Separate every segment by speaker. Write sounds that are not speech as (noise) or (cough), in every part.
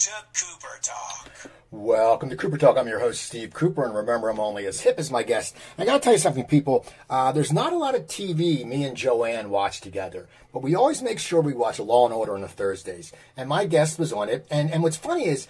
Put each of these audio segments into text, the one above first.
Speaker 1: to Cooper Talk.
Speaker 2: Welcome to Cooper Talk. I'm your host, Steve Cooper, and remember, I'm only as hip as my guest. I gotta tell you something, people. Uh, there's not a lot of TV me and Joanne watch together, but we always make sure we watch Law and Order on the Thursdays. And my guest was on it. And, and what's funny is,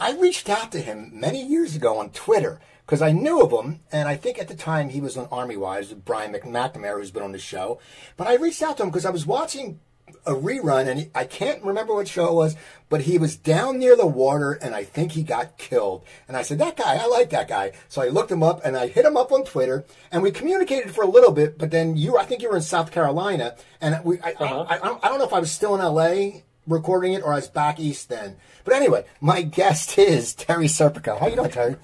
Speaker 2: I reached out to him many years ago on Twitter because I knew of him, and I think at the time he was on Army Wives with Brian McNamara, who's been on the show. But I reached out to him because I was watching a rerun, and he, I can't remember what show it was, but he was down near the water, and I think he got killed. And I said, "That guy, I like that guy." So I looked him up, and I hit him up on Twitter, and we communicated for a little bit. But then you, I think you were in South Carolina, and we, I, uh-huh. I, I, I don't know if I was still in L.A. recording it or I was back east then. But anyway, my (laughs) guest is Terry Serpico. How you doing, Terry?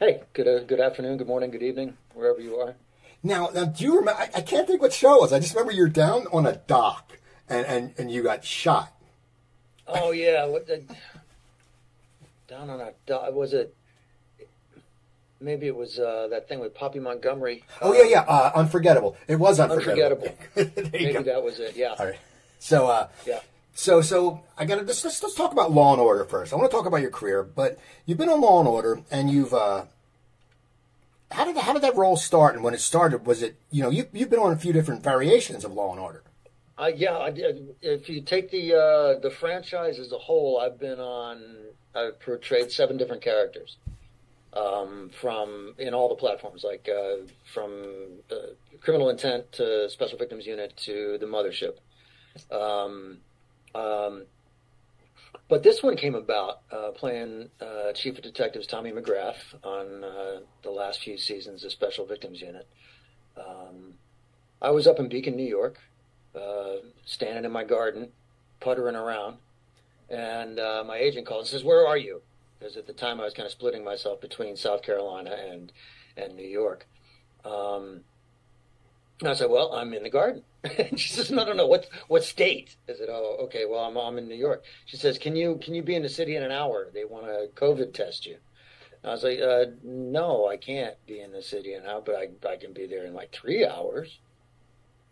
Speaker 3: Hey, good uh, good afternoon, good morning, good evening, wherever you are.
Speaker 2: Now, now do you remember? I, I, can't think what show it was. I just remember you're down on a dock and, and, and you got shot.
Speaker 3: Oh yeah, what the, down on a dock was it? Maybe it was uh, that thing with Poppy Montgomery.
Speaker 2: Oh yeah, yeah, uh, unforgettable. It was unforgettable.
Speaker 3: Unforgettable. (laughs) Maybe go. that was it. Yeah.
Speaker 2: All right. So uh,
Speaker 3: yeah.
Speaker 2: So, so I got to let's, let's, let's talk about Law and Order first. I want to talk about your career, but you've been on Law and Order, and you've uh, how did how did that role start? And when it started, was it you know you you've been on a few different variations of Law and Order.
Speaker 3: Uh, yeah, I did. If you take the uh, the franchise as a whole, I've been on. I've portrayed seven different characters, um, from in all the platforms, like uh, from uh, Criminal Intent to Special Victims Unit to the Mothership. Um, um, but this one came about uh, playing uh, Chief of Detectives Tommy McGrath on uh, last few seasons of Special Victims Unit. Um, I was up in Beacon, New York, uh, standing in my garden, puttering around, and uh, my agent called and says, "Where are you?" Because at the time I was kind of splitting myself between South Carolina and and New York. Um, and I said, "Well, I'm in the garden." (laughs) she says, "No, no, no. What what state?" I said, "Oh, okay. Well, I'm I'm in New York." She says, "Can you can you be in the city in an hour? They want to COVID test you." And I was like, uh, "No, I can't be in the city an hour, but I I can be there in like three hours."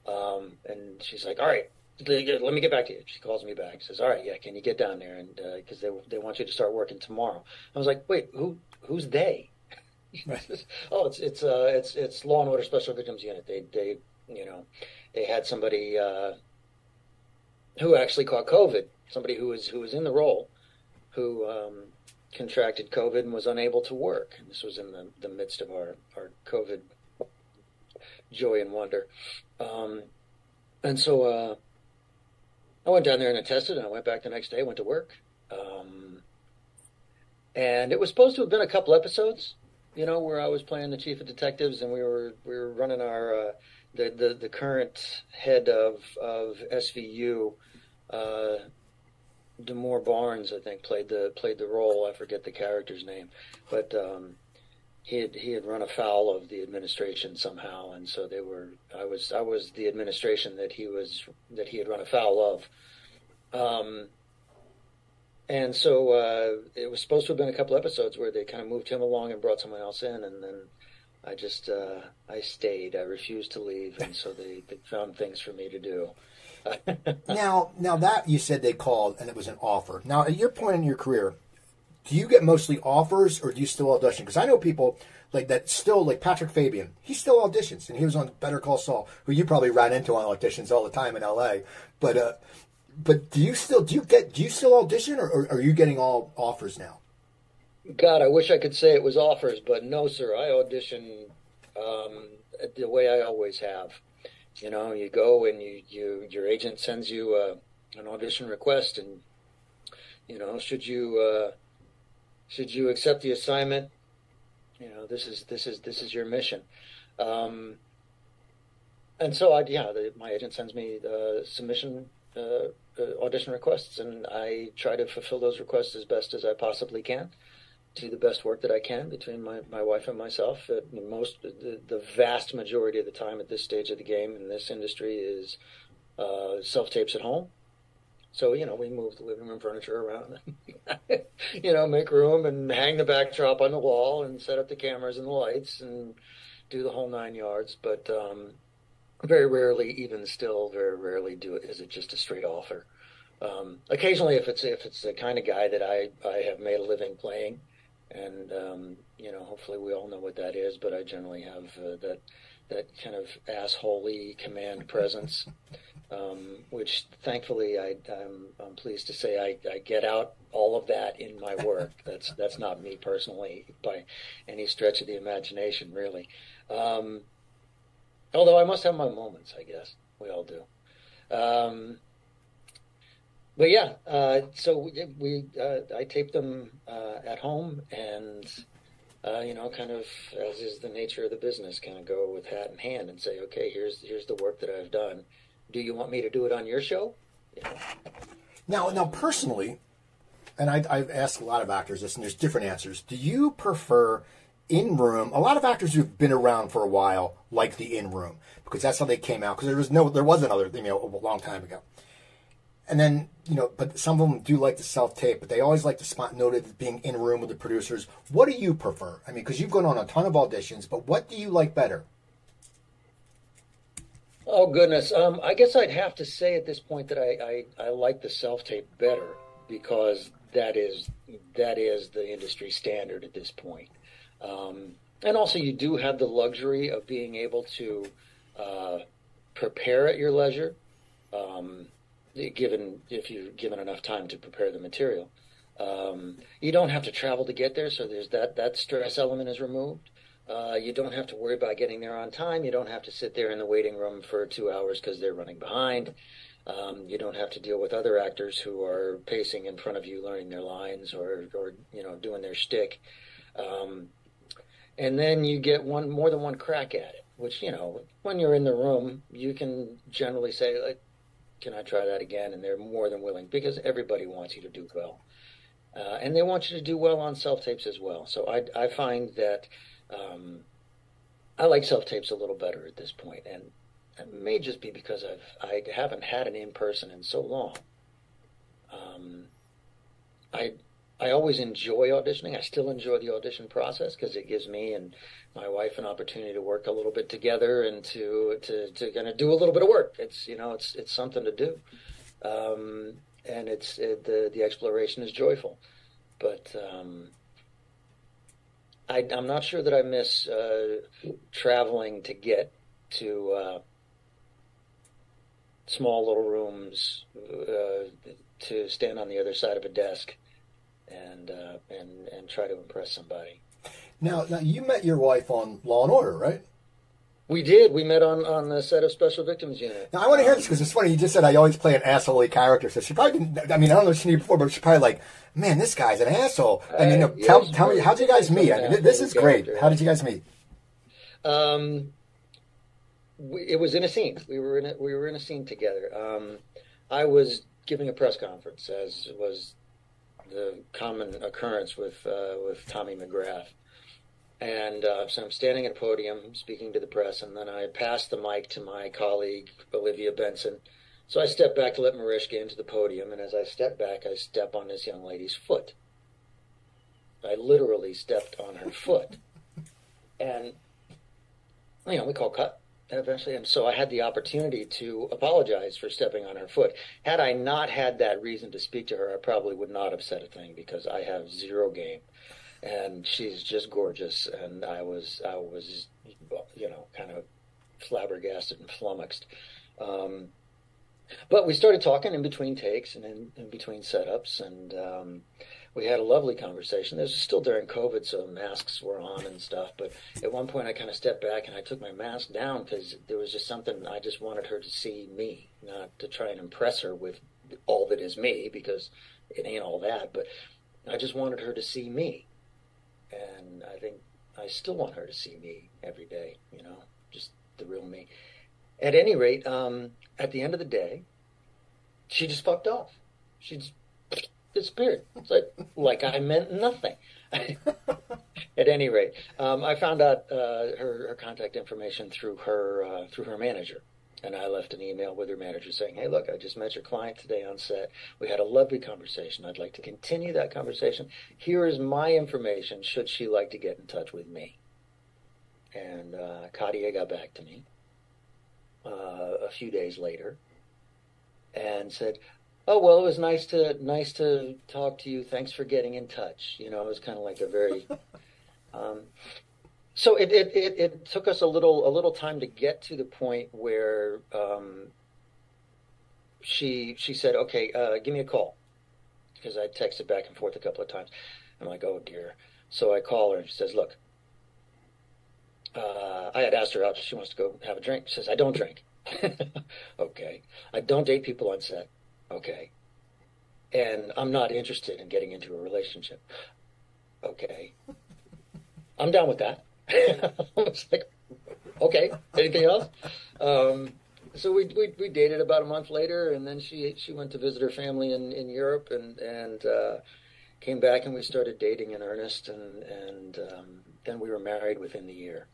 Speaker 3: Um, and she's like, "All right." Let me get back to you. She calls me back. Says, "All right, yeah, can you get down there?" And because uh, they they want you to start working tomorrow. I was like, "Wait, who who's they?" (laughs) oh, it's it's uh, it's it's Law and Order Special Victims Unit. They they you know they had somebody uh, who actually caught COVID, somebody who was who was in the role, who um, contracted COVID and was unable to work. And this was in the, the midst of our our COVID joy and wonder. Um, and so uh, I went down there and I tested, and I went back the next day. Went to work. Um, and it was supposed to have been a couple episodes, you know, where I was playing the chief of detectives and we were we were running our uh, the, the, the current head of of SVU, uh, Demore Barnes, I think, played the played the role. I forget the character's name, but um, he had he had run afoul of the administration somehow, and so they were. I was I was the administration that he was that he had run afoul of. Um, and so uh, it was supposed to have been a couple episodes where they kind of moved him along and brought someone else in, and then I just uh, I stayed. I refused to leave, and so they, they found things for me to do. (laughs)
Speaker 2: now, now that you said they called and it was an offer. Now, at your point in your career, do you get mostly offers or do you still audition? Because I know people like that still, like Patrick Fabian. He still auditions, and he was on Better Call Saul, who you probably ran into on auditions all the time in L.A. But uh, but do you still do you get do you still audition, or, or are you getting all offers now?
Speaker 3: God, I wish I could say it was offers, but no, sir. I audition um, the way I always have. You know, you go and you, you your agent sends you uh, an audition request, and you know, should you uh, should you accept the assignment? You know, this is this is this is your mission. Um, and so, I, yeah, the, my agent sends me the submission uh, uh, audition requests, and I try to fulfill those requests as best as I possibly can do the best work that I can between my, my wife and myself. Uh, most the, the vast majority of the time at this stage of the game in this industry is uh, self tapes at home. So you know we move the living room furniture around, (laughs) you know, make room and hang the backdrop on the wall and set up the cameras and the lights and do the whole nine yards. But um, very rarely, even still, very rarely do it. Is it just a straight offer? Um, occasionally, if it's if it's the kind of guy that I I have made a living playing, and um, you know, hopefully we all know what that is. But I generally have uh, that that kind of assholey command (laughs) presence, um, which thankfully I, I'm, I'm pleased to say I, I get out all of that in my work. (laughs) That's that's not me personally by any stretch of the imagination, really. Um, although I must have my moments, I guess we all do. But yeah, uh, so we, we uh, I taped them uh, at home, and uh, you know, kind of as is the nature of the business, kind of go with hat in hand and say, okay, here's here's the work that I've done. Do you want me to do it on your show? Know?
Speaker 2: Now, now personally, and I, I've asked a lot of actors this, and there's different answers. Do you prefer in room? A lot of actors who've been around for a while like the in room because that's how they came out. Because there was no, there was another, you know, a long time ago and then you know, but some of them do like the self tape, but they always like the spot noted being in room with the producers. What do you prefer? I mean, because you've gone on a ton of auditions, but what do you like better?
Speaker 3: Oh goodness, um, I guess I'd have to say at this point that I, I, I like the self tape better because that is that is the industry standard at this point. Um, and also, you do have the luxury of being able to uh, prepare at your leisure. Um, given if you're given enough time to prepare the material. Um, you don't have to travel to get there, so there's that that stress element is removed. Uh, you don't have to worry about getting there on time. You don't have to sit there in the waiting room for two hours because they're running behind. Um, you don't have to deal with other actors who are pacing in front of you, learning their lines or, or you know, doing their shtick. Um, and then you get one more than one crack at it. Which you know, when you're in the room, you can generally say, like, can I try that again? And they're more than willing because everybody wants you to do well. Uh, and they want you to do well on self tapes as well. So I, I find that um, I like self tapes a little better at this point, and it may just be because I've I haven't had an in person in so long. Um, I I always enjoy auditioning. I still enjoy the audition process because it gives me and my wife an opportunity to work a little bit together and to to to kind of do a little bit of work. It's you know it's it's something to do, um, and it's it, the the exploration is joyful, but um, I, am not sure that I miss uh, traveling to get to uh, small little rooms uh, to stand on the other side of a desk and uh, and and try to impress somebody.
Speaker 2: Now, now you met your wife on Law and Order, right?
Speaker 3: We did. We met on, on the set of Special Victims Unit.
Speaker 2: Now I want to hear this because it's funny. You just said I always play an assholey character, so she probably didn't. I mean, I don't know if she knew before, but she's probably like, "Man, this guy's an asshole." I mean, uh, tell, tell me, how did you guys meet? I mean, this is great. How did you guys meet?
Speaker 3: Um, we, it was in a scene. We were in a, we were in a scene together. Um, I was giving a press conference, as was the common occurrence with uh, with Tommy McGrath. And uh, so I'm standing at a podium speaking to the press, and then I pass the mic to my colleague Olivia Benson. So I step back to let Mariska into the podium, and as I step back, I step on this young lady's foot. I literally stepped on her foot, and you know we call cut eventually, and so I had the opportunity to apologize for stepping on her foot. Had I not had that reason to speak to her, I probably would not have said a thing because I have zero game and she's just gorgeous. And I was, I was, you know, kind of flabbergasted and flummoxed. Um, but we started talking in between takes and in, in between setups, and um, we had a lovely conversation. This was still during COVID, so masks were on and stuff. But at one point, I kind of stepped back and I took my mask down because there was just something I just wanted her to see me, not to try and impress her with all that is me, because it ain't all that. But I just wanted her to see me and I think I still want her to see me every day. You know, just the real me. At any rate, um, at the end of the day, she just fucked off. She just disappeared. It's like like I meant nothing. (laughs) at any rate, um, I found out uh, her, her contact information through her uh, through her manager. And I left an email with her manager saying, Hey, look, I just met your client today on set. We had a lovely conversation. I'd like to continue that conversation. Here is my information should she like to get in touch with me. And uh, Katia got back to me uh, a few days later and said, Oh well, it was nice to nice to talk to you. Thanks for getting in touch. You know, it was kind of like a very. (laughs) Um, so it, it, it, it took us a little a little time to get to the point where um, she she said, "Okay, uh, give me a call," because I texted back and forth a couple of times. I'm like, "Oh dear." So I call her and she says, "Look, uh, I had asked her out. She wants to go have a drink. She says, I don't drink. (laughs) okay. I don't date people on set. Okay. And I'm not interested in getting into a relationship. Okay. I'm down with that. (laughs) I was like, okay. Anything else? Um, so we, we we dated about a month later, and then she she went to visit her family in, in Europe, and and uh, came back, and we started dating in earnest, and and um, then we were married within the year.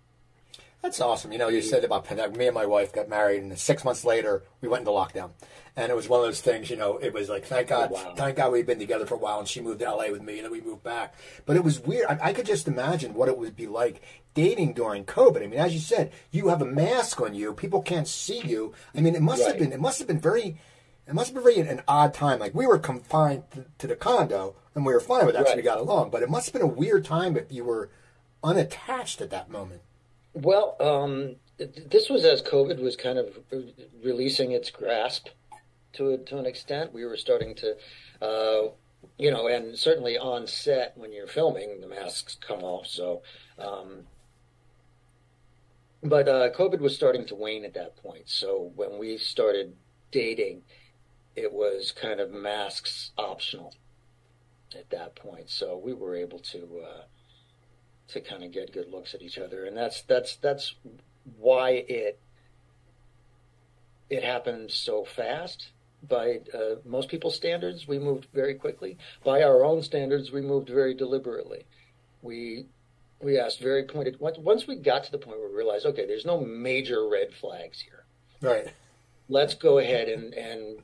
Speaker 2: That's awesome. You know, you said about pandemic. Me and my wife got married, and six months later, we went into lockdown. And it was one of those things, you know, it was like, thank God,
Speaker 3: Oh, wow.
Speaker 2: thank God we've been together for a while, and she moved to LA with me, and then we moved back. But it was weird. I, I could just imagine what it would be like dating during COVID. I mean, as you said, you have a mask on you, people can't see you. I mean, it must have been, it must have been very, it must have been very an odd time. Like we were confined to, to the condo, and we were fine with that, so we got along. But it must have been a weird time if you were unattached at that moment.
Speaker 3: Well, um, this was as COVID was kind of re- releasing its grasp to a, to an extent. We were starting to, uh, you know, and certainly on set when you're filming, the masks come off. So, um, but uh, COVID was starting to wane at that point. So when we started dating, it was kind of masks optional at that point. So we were able to. Uh, to kind of get good looks at each other, and that's that's that's why it it happened so fast. By uh, most people's standards, we moved very quickly. By our own standards, we moved very deliberately. We we asked very pointed. Once once we got to the point where we realized, okay, there's no major red flags here.
Speaker 2: Right.
Speaker 3: Let's go ahead and and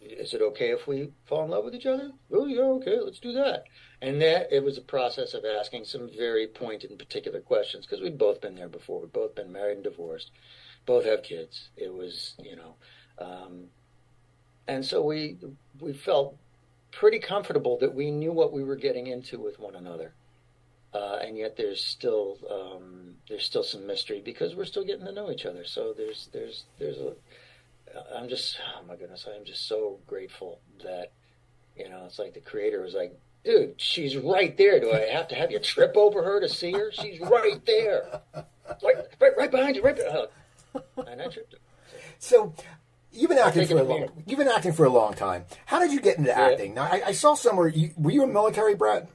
Speaker 3: is it okay if we fall in love with each other? Oh yeah, okay, let's do that. And that it was a process of asking some very pointed and particular questions because we'd both been there before. We'd both been married and divorced, both have kids. It was you know, um, and so we we felt pretty comfortable that we knew what we were getting into with one another. Uh, and yet there's still um, there's still some mystery because we're still getting to know each other. So there's there's there's a I'm just oh my goodness I'm just so grateful that you know it's like the creator was like dude she's right there do I have to have you trip over her to see her she's right there right right, right behind you right behind oh. and I tripped her.
Speaker 2: So you've been acting for a long you've been acting for a long time. How did you get into
Speaker 3: Yeah.
Speaker 2: acting? Now I, I saw somewhere you, were you a military brat?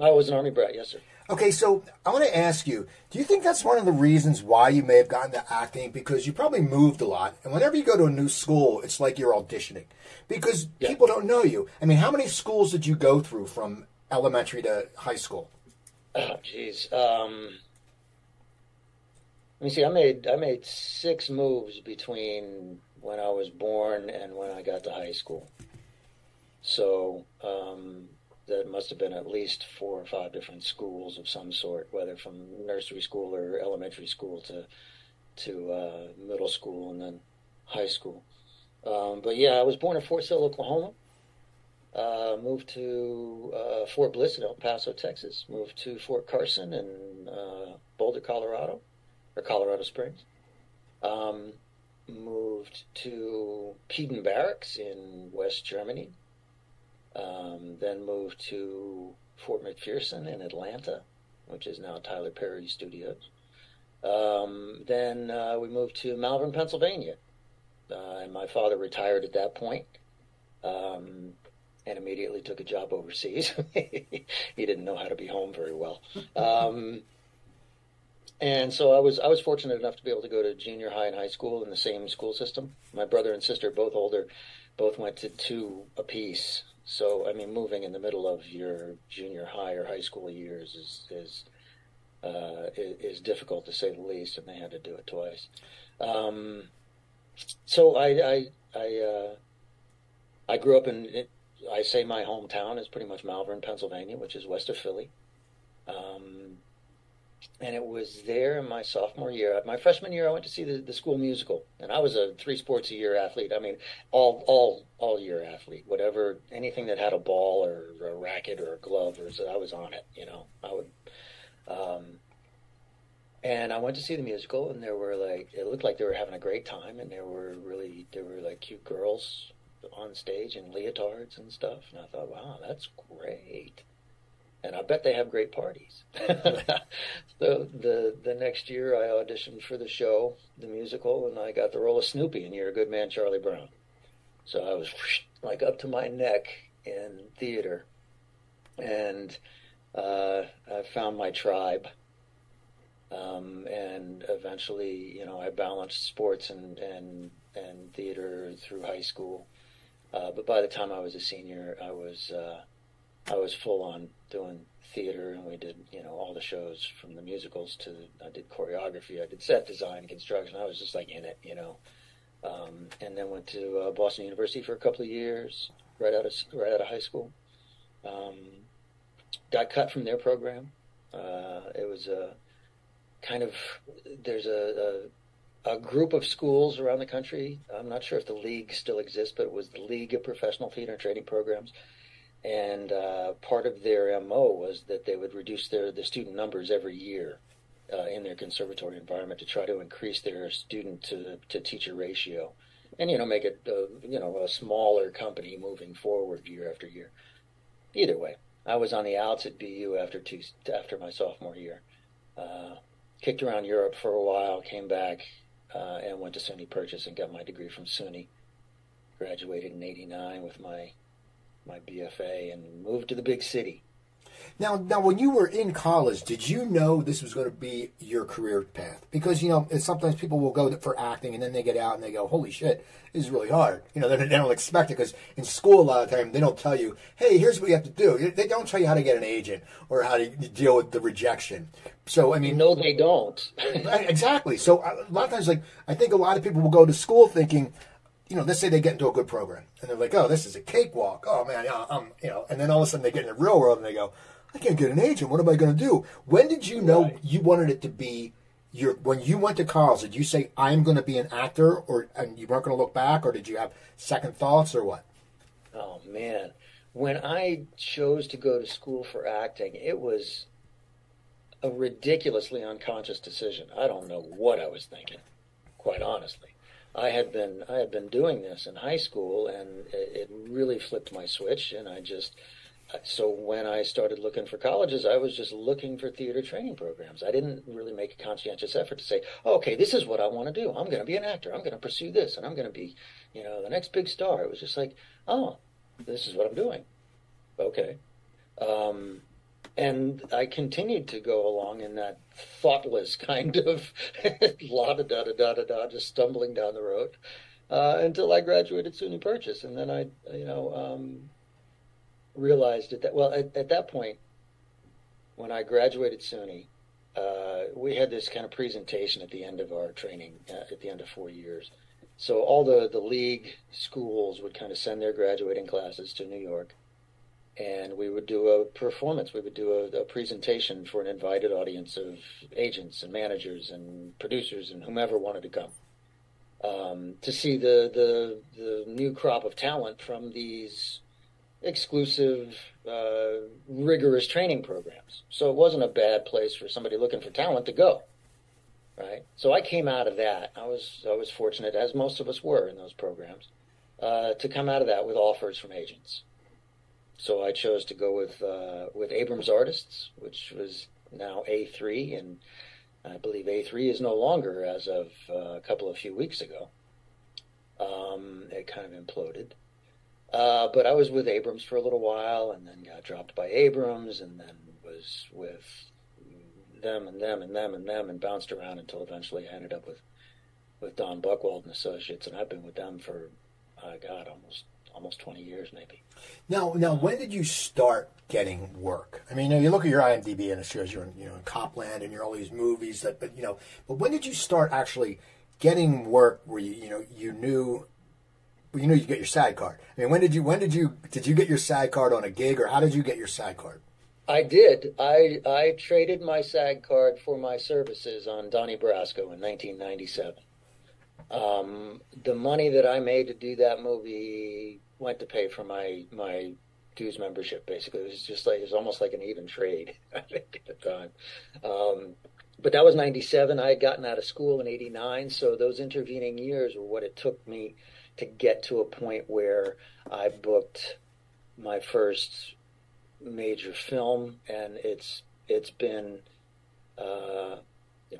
Speaker 3: I was an army brat yes sir
Speaker 2: Okay, so I want to ask you: Do you think that's one of the reasons why you may have gotten to acting? Because you probably moved a lot, and whenever you go to a new school, it's like you're auditioning because
Speaker 3: Yeah.
Speaker 2: people don't know you. I mean, how many schools did you go through from elementary to high school?
Speaker 3: oh jeez um, let me see I made I made six moves between when I was born and when I got to high school so um, that must have been at least four or five different schools of some sort, whether from nursery school or elementary school to to uh, middle school and then high school. Um, but yeah, I was born in Fort Sill, Oklahoma. Uh, moved to uh, Fort Bliss in El Paso, Texas. Moved to Fort Carson in uh, Boulder, Colorado, or Colorado Springs. Um, moved to Peden Barracks in West Germany. Um, then moved to Fort McPherson in Atlanta, which is now Tyler Perry Studios. Um, then uh, we moved to Malvern, Pennsylvania, uh, and my father retired at that point, um, and immediately took a job overseas. (laughs) he didn't know how to be home very well, um, and so I was I was fortunate enough to be able to go to junior high and high school in the same school system. My brother and sister, both older, both went to two apiece. So I mean, moving in the middle of your junior high or high school years is is uh, is, difficult to say the least, and they had to do it twice. Um, so I I I, uh, I grew up in it, I say my hometown is pretty much Malvern, Pennsylvania, which is west of Philly. Um, and it was there in my sophomore year. My freshman year, I went to see the, the school musical, and I was a three sports a year athlete. I mean, all all all year athlete. Whatever, anything that had a ball or a racket or a glove, or I was on it. You know, I would. Um, and I went to see the musical, and there were like it looked like they were having a great time, and there were really there were like cute girls on stage in leotards and stuff, and I thought, wow, that's great and I bet they have great parties. (laughs) so the the next year, I auditioned for the show, the musical, and I got the role of Snoopy in "You're a Good Man, Charlie Brown." So I was like up to my neck in theater, and uh, I found my tribe. Um, and eventually, you know, I balanced sports and and and theater through high school. Uh, but by the time I was a senior, I was uh, I was full on doing theater, and we did you know all the shows from the musicals to I did choreography, I did set design, construction. I was just like in it, you know. Um, and then went to uh, Boston University for a couple of years, right out of right out of high school. Um, got cut from their program. Uh, it was a kind of there's a, a, a group of schools around the country. I'm not sure if the league still exists, but it was the League of Professional Theater Training Programs and uh, part of their mo was that they would reduce their the student numbers every year uh, in their conservatory environment to try to increase their student to, to teacher ratio, and you know make it uh, you know a smaller company moving forward year after year. Either way, I was on the outs at BU after two after my sophomore year. Uh, kicked around Europe for a while, came back, uh, and went to SUNY Purchase and got my degree from SUNY. Graduated in '89 with my my BFA and moved to the big city.
Speaker 2: Now, now, when you were in college, did you know this was going to be your career path? Because you know, sometimes people will go for acting, and then they get out and they go, "Holy shit, this is really hard." You know, they, they don't expect it because in school a lot of time they don't tell you, "Hey, here's what you have to do." They don't tell you how to get an agent or how to deal with the rejection. So, I mean,
Speaker 3: no, they don't.
Speaker 2: exactly. So, a lot of times, like I think a lot of people will go to school thinking you know, let's say they get into a good program and they're like, oh, this is a cakewalk. Oh man, yeah, I'm, you know, and then all of a sudden they get in the real world and they go, I can't get an agent. What am I going to do? When did you know right. you wanted it to be your, when you went to college, did you say, I'm going to be an actor or, and you weren't going to look back or did you have second thoughts or what?
Speaker 3: Oh man. When I chose to go to school for acting, it was a ridiculously unconscious decision. I don't know what I was thinking, quite honestly. I had been I had been doing this in high school, and it, it really flipped my switch. And I just so when I started looking for colleges, I was just looking for theater training programs. I didn't really make a conscientious effort to say, "Okay, this is what I want to do. I'm going to be an actor. I'm going to pursue this, and I'm going to be, you know, the next big star." It was just like, "Oh, this is what I'm doing." Okay. Um, and I continued to go along in that thoughtless (laughs) kind of la da da da da da da, just stumbling down the road uh, until I graduated SUNY Purchase, and then I, you know, um, realized at that well at, at, that point when I graduated SUNY, uh, we had this kind of presentation at the end of our training uh, at the end of four years. So all the the league schools would kind of send their graduating classes to New York and we would do a performance. We would do a, a, presentation for an invited audience of agents and managers and producers and whomever wanted to come um, to see the, the the new crop of talent from these exclusive, uh, rigorous training programs. So it wasn't a bad place for somebody looking for talent to go. Right. So I came out of that. I was I was fortunate, as most of us were in those programs, uh, to come out of that with offers from agents so I chose to go with uh, with Abrams Artists, which was now A3, and I believe A3 is no longer as of uh, a couple of few weeks ago. Um, it kind of imploded. Uh, but I was with Abrams for a little while, and then got dropped by Abrams, and then was with them and them and them and them, and bounced around until eventually I ended up with with Don Buchwald and Associates, and I've been with them for, uh, God, almost almost 20 years maybe.
Speaker 2: Now, now, when did you start getting work? I mean, you, know, you look at your IMDb and it shows you're in, you know, in Cop Land and you're all these movies that, but you know, but when did you start actually getting work where you, you know, you knew, you knew you get your SAG card? I mean, when did you, when did you, did you get your SAG card on a gig or how did you get your SAG card?
Speaker 3: I did. I I traded my SAG card for my services on Donnie Brasco in 1997. Um, the money that I made to do that movie went to pay for my my dues membership. Basically, it was just like it was almost like an even trade. (laughs) I think at the time. Um, but that was 97. I had gotten out of school in 89. So those intervening years were what it took me to get to a point where I booked my first major film, and it's it's been uh,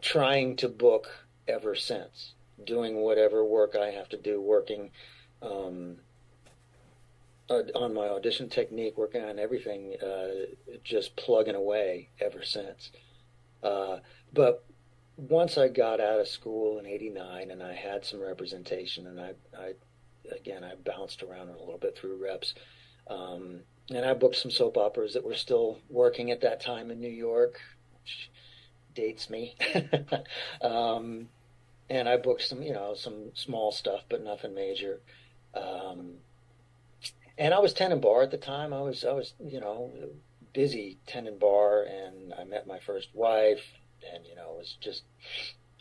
Speaker 3: trying to book ever since. Doing whatever work I have to do, working um, on my audition technique, working on everything, uh, just plugging away ever since. Uh, but once I got out of school in '89 and I had some representation, and I, I again I bounced around a little bit through reps, um, and I booked some soap operas that were still working at that time in New York, which dates me. (laughs) um, and I booked some, you know, some small stuff, but nothing major. Um, and I was tending bar at the time. I was, I was, you know, busy tending bar, and I met my first wife, and you know, it was just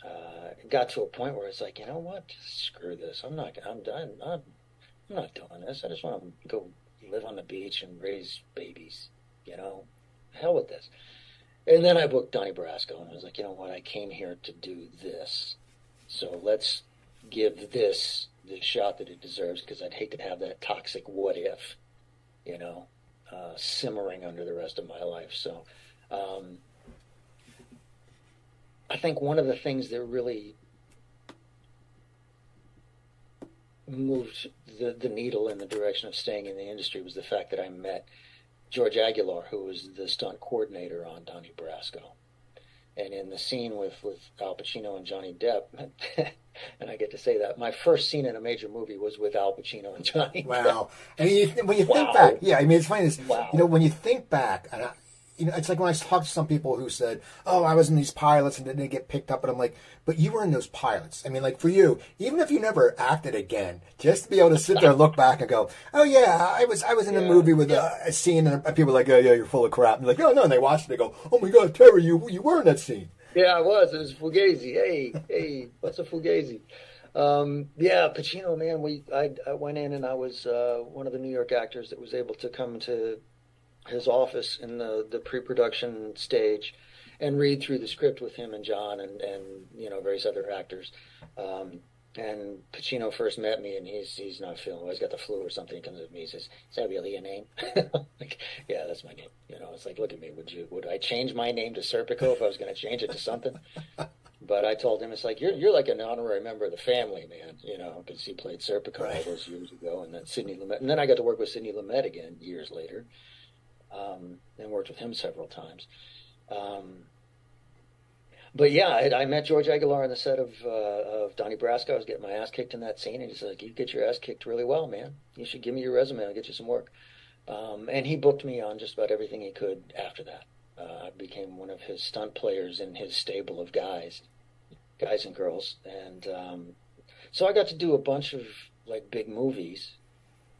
Speaker 3: uh, got to a point where it's like, you know what, screw this. I'm not. I'm done. I'm, I'm not doing this. I just want to go live on the beach and raise babies. You know, hell with this. And then I booked Donnie Brasco, and I was like, you know what, I came here to do this, so let's give this the shot that it deserves because I'd hate to have that toxic what if, you know, uh, simmering under the rest of my life. So um, I think one of the things that really moved the, the needle in the direction of staying in the industry was the fact that I met George Aguilar, who was the stunt coordinator on Donnie Brasco. And in the scene with, with Al Pacino and Johnny Depp, (laughs) and I get to say that my first scene in a major movie was with Al Pacino and Johnny.
Speaker 2: Wow! I mean, you, when you think back, yeah, I mean, it's funny. Is, wow. You know, when you think back, and I, you know, it's like when I talk to some people who said, "Oh, I was in these pilots and didn't get picked up," and I'm like, "But you were in those pilots." I mean, like for you, even if you never acted again, just to be able to sit there, look back, and go, "Oh yeah, I was, I was in yeah, a movie with yeah. a, a, scene," and people are like, "Oh yeah, you're full of crap." And like, "Oh no," and they watch it, they go, "Oh my god, Terry, you you were in that scene."
Speaker 3: Yeah, I was. It was Fugazi. Hey, hey, what's a Fugazi? Um, yeah, Pacino, man. We I, I went in and I was uh, one of the New York actors that was able to come to his office in the, the pre-production stage and read through the script with him and John and, and you know various other actors. Um, and Pacino first met me, and he's he's not feeling well. He's got the flu or something. He comes to me, he says, "Is that really your name?" (laughs) like, yeah, that's my name. You know, it's like, look at me. Would you would I change my name to Serpico if I was going to change it to something? (laughs) but I told him it's like you're you're like an honorary member of the family, man. You know, because he played Serpico right. all those years ago, and then Sidney Lumet, and then I got to work with Sidney Lumet again years later um, and worked with him several times. Um, but yeah, I, I, met George Aguilar on the set of uh, of Donnie Brasco. I was getting my ass kicked in that scene, and he's like, "You get your ass kicked really well, man. You should give me your resume. I'll get you some work." Um, and he booked me on just about everything he could after that. Uh, I became one of his stunt players in his stable of guys, guys and girls, and um, so I got to do a bunch of like big movies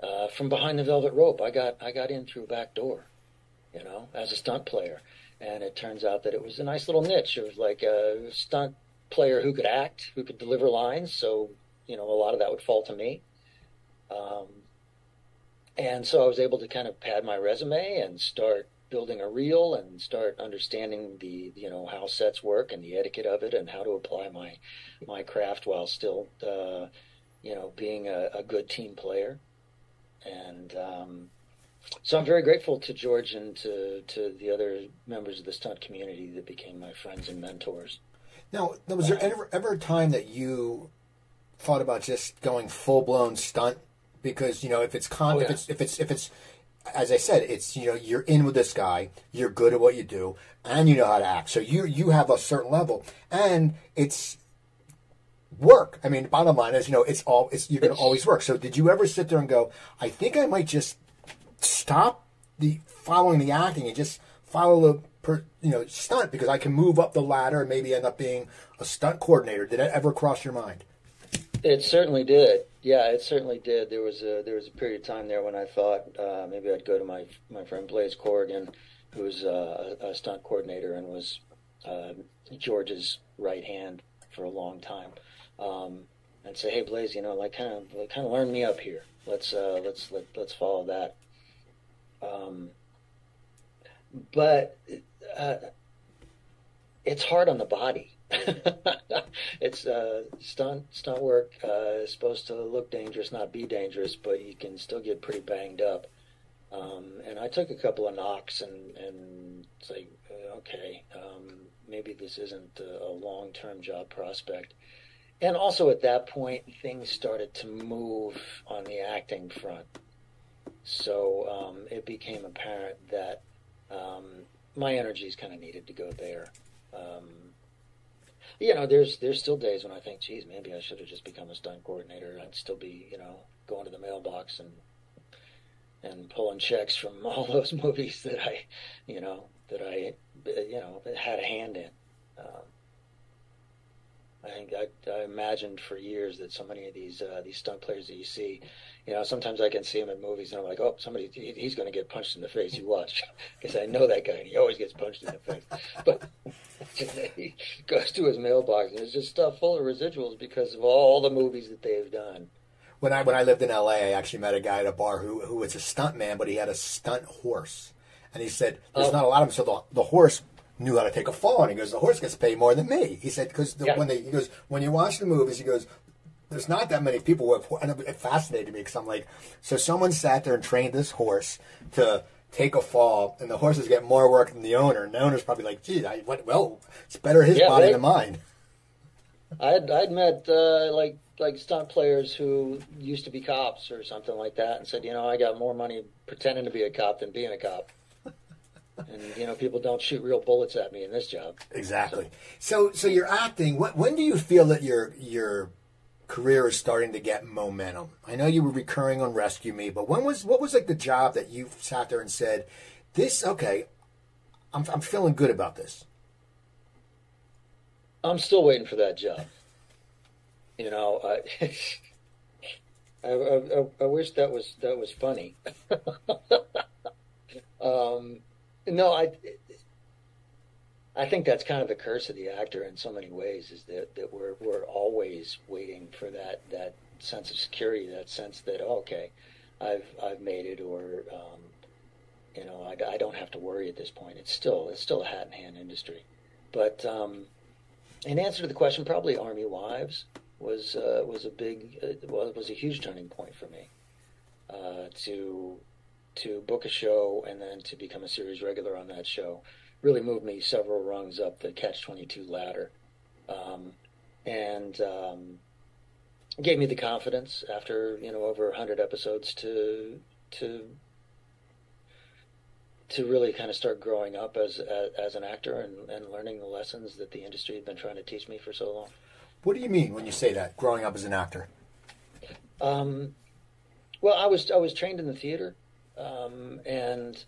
Speaker 3: uh, from behind the velvet rope. I got I got in through a back door you know, as a stunt player. And it turns out that it was a nice little niche of like a stunt player who could act, who could deliver lines. So, you know, a lot of that would fall to me. Um, and so I was able to kind of pad my resume and start building a reel and start understanding the you know how sets work and the etiquette of it and how to apply my my craft while still uh, you know being a, a, good team player and um, so I'm very grateful to George and to, to the other members of the stunt community that became my friends and mentors.
Speaker 2: Now, was there ever, ever a time that you thought about just going full blown stunt? Because you know, if it's con, oh, yeah. if it's if it's if it's as I said, it's you know you're in with this guy, you're good at what you do, and you know how to act. So you you have a certain level, and it's work. I mean, bottom line is you know it's all it's you're going to always work. So did you ever sit there and go, I think I might just stop the following the acting and just follow the per, you know stunt because I can move up the ladder and maybe end up being a stunt coordinator. Did that ever cross your mind?
Speaker 3: It certainly did. Yeah, it certainly did. There was a there was a period of time there when I thought uh, maybe I'd go to my my friend Blaise Corrigan, who's uh, a stunt coordinator and was uh, George's right hand for a long time, um, and say, "Hey, Blaise, you know, like kind of kind of learn me up here. Let's uh, let's let, let's follow that." Um, but uh, it's hard on the body. (laughs) it's uh, stunt stunt work uh, is supposed to look dangerous, not be dangerous, but you can still get pretty banged up. Um, and I took a couple of knocks, and and it's like, uh, okay, um, maybe this isn't a, a long term job prospect. And also at that point, things started to move on the acting front. So um, it became apparent that um, my energies kind of needed to go there. Um, you know, there's there's still days when I think, geez, maybe I should have just become a stunt coordinator. I'd still be, you know, going to the mailbox and and pulling checks from (laughs) all those movies that I, you know, that I, you know, had a hand in. Um, I think I, I imagined for years that so many of these uh, these stunt players that you see, you know, sometimes I can see them in movies and I'm like, oh, somebody he, he's going to get punched in the face. You watch, (laughs) because I know that guy and he always gets punched in the face. But (laughs) he goes to his mailbox and it's just stuff full of residuals because of all the movies that they've done.
Speaker 2: When I when I lived in L.A., I actually met a guy at a bar who who was a stunt man, but he had a stunt horse, and he said there's
Speaker 3: Oh.
Speaker 2: not a lot of them. So the, the horse knew how to take a fall, and he goes, the horse gets paid more than me. He said because
Speaker 3: Yeah.
Speaker 2: when they he goes when you watch the movies, he goes. There's not that many people who have, and it fascinated me because I'm like, so someone sat there and trained this horse to take a fall, and the horses get more work than the owner, and the owner's probably like, gee, I, what, well, it's better his
Speaker 3: Yeah,
Speaker 2: body
Speaker 3: right.
Speaker 2: than mine.
Speaker 3: I'd I'd met uh, like like stunt players who used to be cops or something like that, and said, you know, I got more money pretending to be a cop than being a cop. And you know, people don't shoot real bullets at me in this job.
Speaker 2: Exactly. So, so you're acting. When, when do you feel that your your career is starting to get momentum? I know you were recurring on Rescue Me, but when was what was like the job that you sat there and said, "This okay, I'm I'm feeling good about this."
Speaker 3: I'm still waiting for that job. You know, I, (laughs) I, I, I wish that was that was funny. (laughs) um, no, I, I think that's kind of the curse of the actor in so many ways is that, that we're we're always waiting for that that sense of security, that sense that oh, okay, I've I've made it, or um, you know, I, I don't have to worry at this point. It's still it's still a hat in hand industry, but. Um, in answer to the question, probably Army Wives was uh, was a big uh, was a huge turning point for me. Uh, to to book a show and then to become a series regular on that show really moved me several rungs up the Catch Twenty Two ladder, um, and um, gave me the confidence after you know over hundred episodes to to to really kind of start growing up as as, as an actor and, and learning the lessons that the industry had been trying to teach me for so long.
Speaker 2: What do you mean when you say that? Growing up as an actor.
Speaker 3: Um, well, I was I was trained in the theater, um, and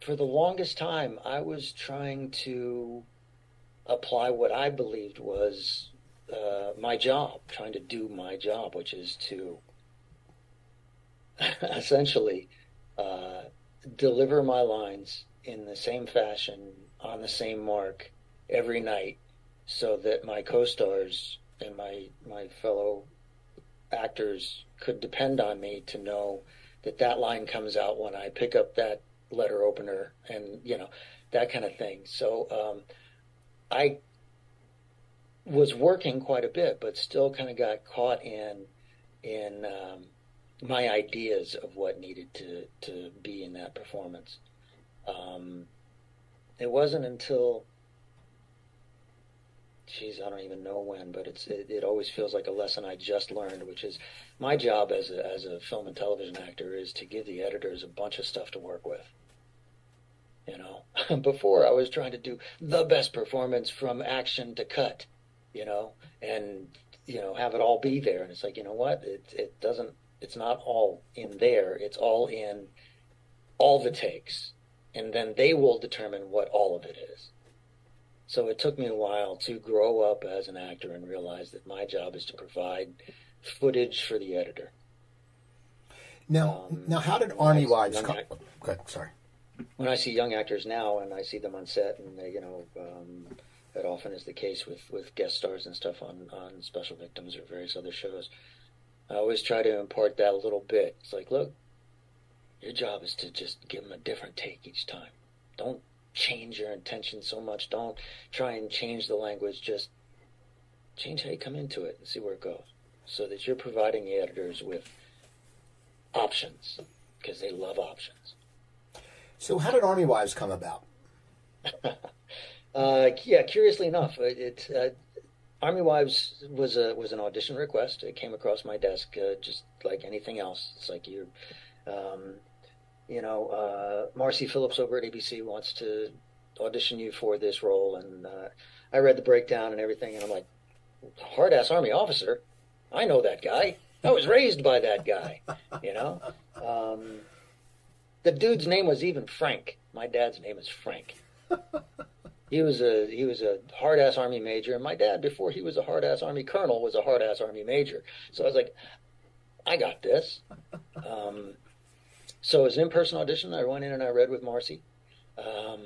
Speaker 3: for the longest time, I was trying to apply what I believed was uh, my job, trying to do my job, which is to (laughs) essentially uh, deliver my lines in the same fashion, on the same mark, every night, so that my co-stars and my my fellow actors could depend on me to know that that line comes out when I pick up that letter opener and you know that kind of thing. So um, I was working quite a bit, but still kind of got caught in in um, my ideas of what needed to to be in that performance. Um, it wasn't until geez, I don't even know when, but it's it, it always feels like a lesson I just learned, which is my job as a as a film and television actor is to give the editors a bunch of stuff to work with. You know, (laughs) before I was trying to do the best performance from action to cut, you know, and you know have it all be there, and it's like you know what, it it doesn't, it's not all in there, it's all in all the takes, and then they will determine what all of it is. So it took me a while to grow up as an actor and realize that my job is to provide footage for the editor.
Speaker 2: Now,
Speaker 3: Um,
Speaker 2: now, how did Army. Wives come? Good, sorry.
Speaker 3: when I see young actors now and I see them on set, and they, you know, um, that often is the case with, with guest stars and stuff on, on Special Victims or various other shows. I always try to impart that a little bit. It's like, look, your job is to just give them a different take each time. Don't change your intention so much. Don't try and change the language. Just change how you come into it and see where it goes so that you're providing the editors with options because they love options.
Speaker 2: So, how did Army Wives come about? (laughs)
Speaker 3: uh, yeah, curiously enough, it, uh, Army Wives was a was an audition request. It came across my desk uh, just like anything else. It's like you, um, you know, uh, Marci Phillips over at ABC wants to audition you for this role, and uh, I read the breakdown and everything, and I'm like, hard ass Army officer. I know that guy. I was raised by that guy. You know, um, the dude's name was even Frank. My dad's name is Frank. He was a he was a hard ass army major, and my dad, before he was a hard ass army colonel, was a hard ass army major. So I was like, I got this. Um, so it was an in person audition. I went in and I read with Marci, um,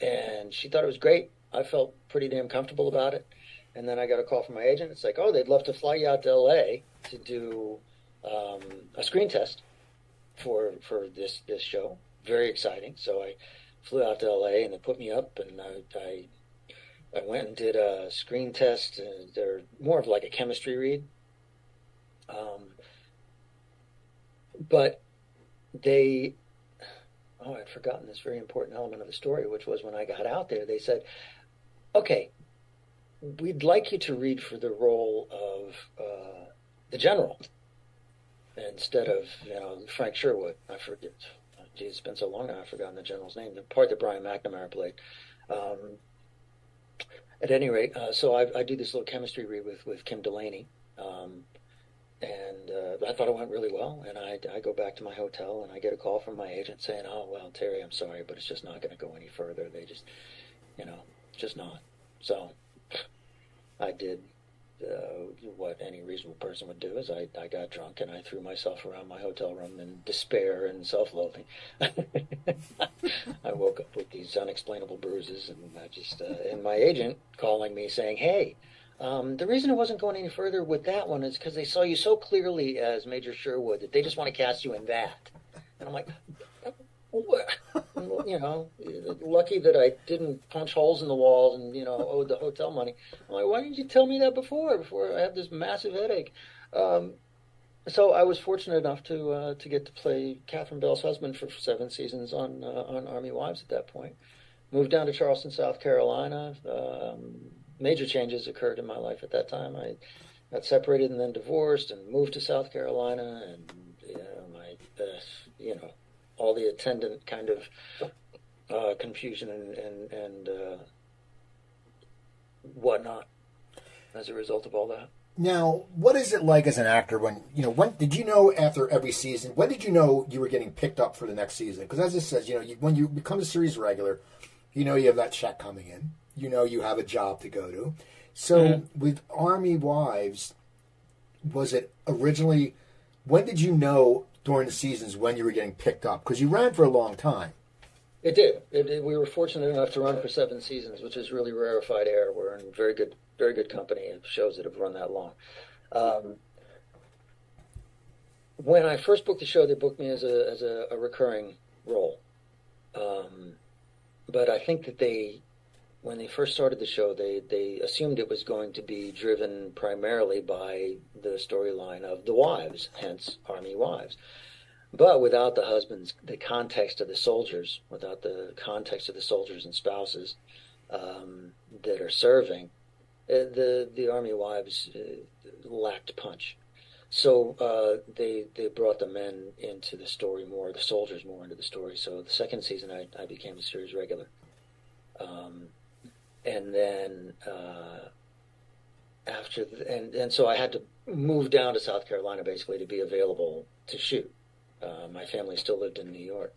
Speaker 3: and she thought it was great. I felt pretty damn comfortable about it. And then I got a call from my agent. It's like, oh, they'd love to fly you out to L.A. to do um, a screen test for for this this show. Very exciting. So I flew out to L.A. and they put me up, and I I, I went and did a screen test. They're more of like a chemistry read. Um, but they oh i'd forgotten this very important element of the story which was when i got out there they said okay we'd like you to read for the role of uh, the general instead of you know Frank Sherwood. I forget. Geez, it's been so long. I've forgotten the general's name. The part that Brian McNamara played. Um, at any rate, uh, so I, I, do this little chemistry read with with Kim Delaney, um, and uh, I thought it went really well. And I, I go back to my hotel and I get a call from my agent saying, "Oh well, Terry, I'm sorry, but it's just not going to go any further. They just, you know, just not." So I did uh, what any reasonable person would do is I, I got drunk and I threw myself around my hotel room in despair and self-loathing. (laughs) I woke up with these unexplainable bruises and I just uh, and my agent calling me saying, "Hey, um, the reason it wasn't going any further with that one is because they saw you so clearly as Major Sherwood that they just want to cast you in that." And I'm like, (laughs) you know, lucky that I didn't punch holes in the walls and you know owed the hotel money. I'm like, why didn't you tell me that before? Before I had this massive headache. Um, so I was fortunate enough to uh, to get to play Catherine Bell's husband for seven seasons on uh, on Army Wives. At that point, moved down to Charleston, South Carolina. Um, major changes occurred in my life at that time. I got separated and then divorced, and moved to South Carolina, and you know, my uh, you know all the attendant kind of uh, confusion and and, and uh, whatnot as a result of all that.
Speaker 2: Now, what is it like as an actor when you know? When did you know after every season? When did you know you were getting picked up for the next season? Because as it says, you know, you, when you become a series regular, you know you have that check coming in. You know you have a job to go to. So mm-hmm. with Army Wives, was it originally? When did you know during the seasons when you were getting picked up? Because you ran for a long time.
Speaker 3: It did. It, it, we were fortunate enough to run for seven seasons, which is really rarefied air. We're in very good, very good company of shows that have run that long. Um, when I first booked the show, they booked me as a as a, a recurring role. Um, but I think that they, when they first started the show, they they assumed it was going to be driven primarily by the storyline of the wives, hence Army Wives. But without the husbands, the context of the soldiers, without the context of the soldiers and spouses um, that are serving, uh, the the army wives uh, lacked punch. So uh, they they brought the men into the story more, the soldiers more into the story. So the second season, I, I became a series regular, um, and then uh, after the, and and so I had to move down to South Carolina basically to be available to shoot. Uh, my family still lived in New York.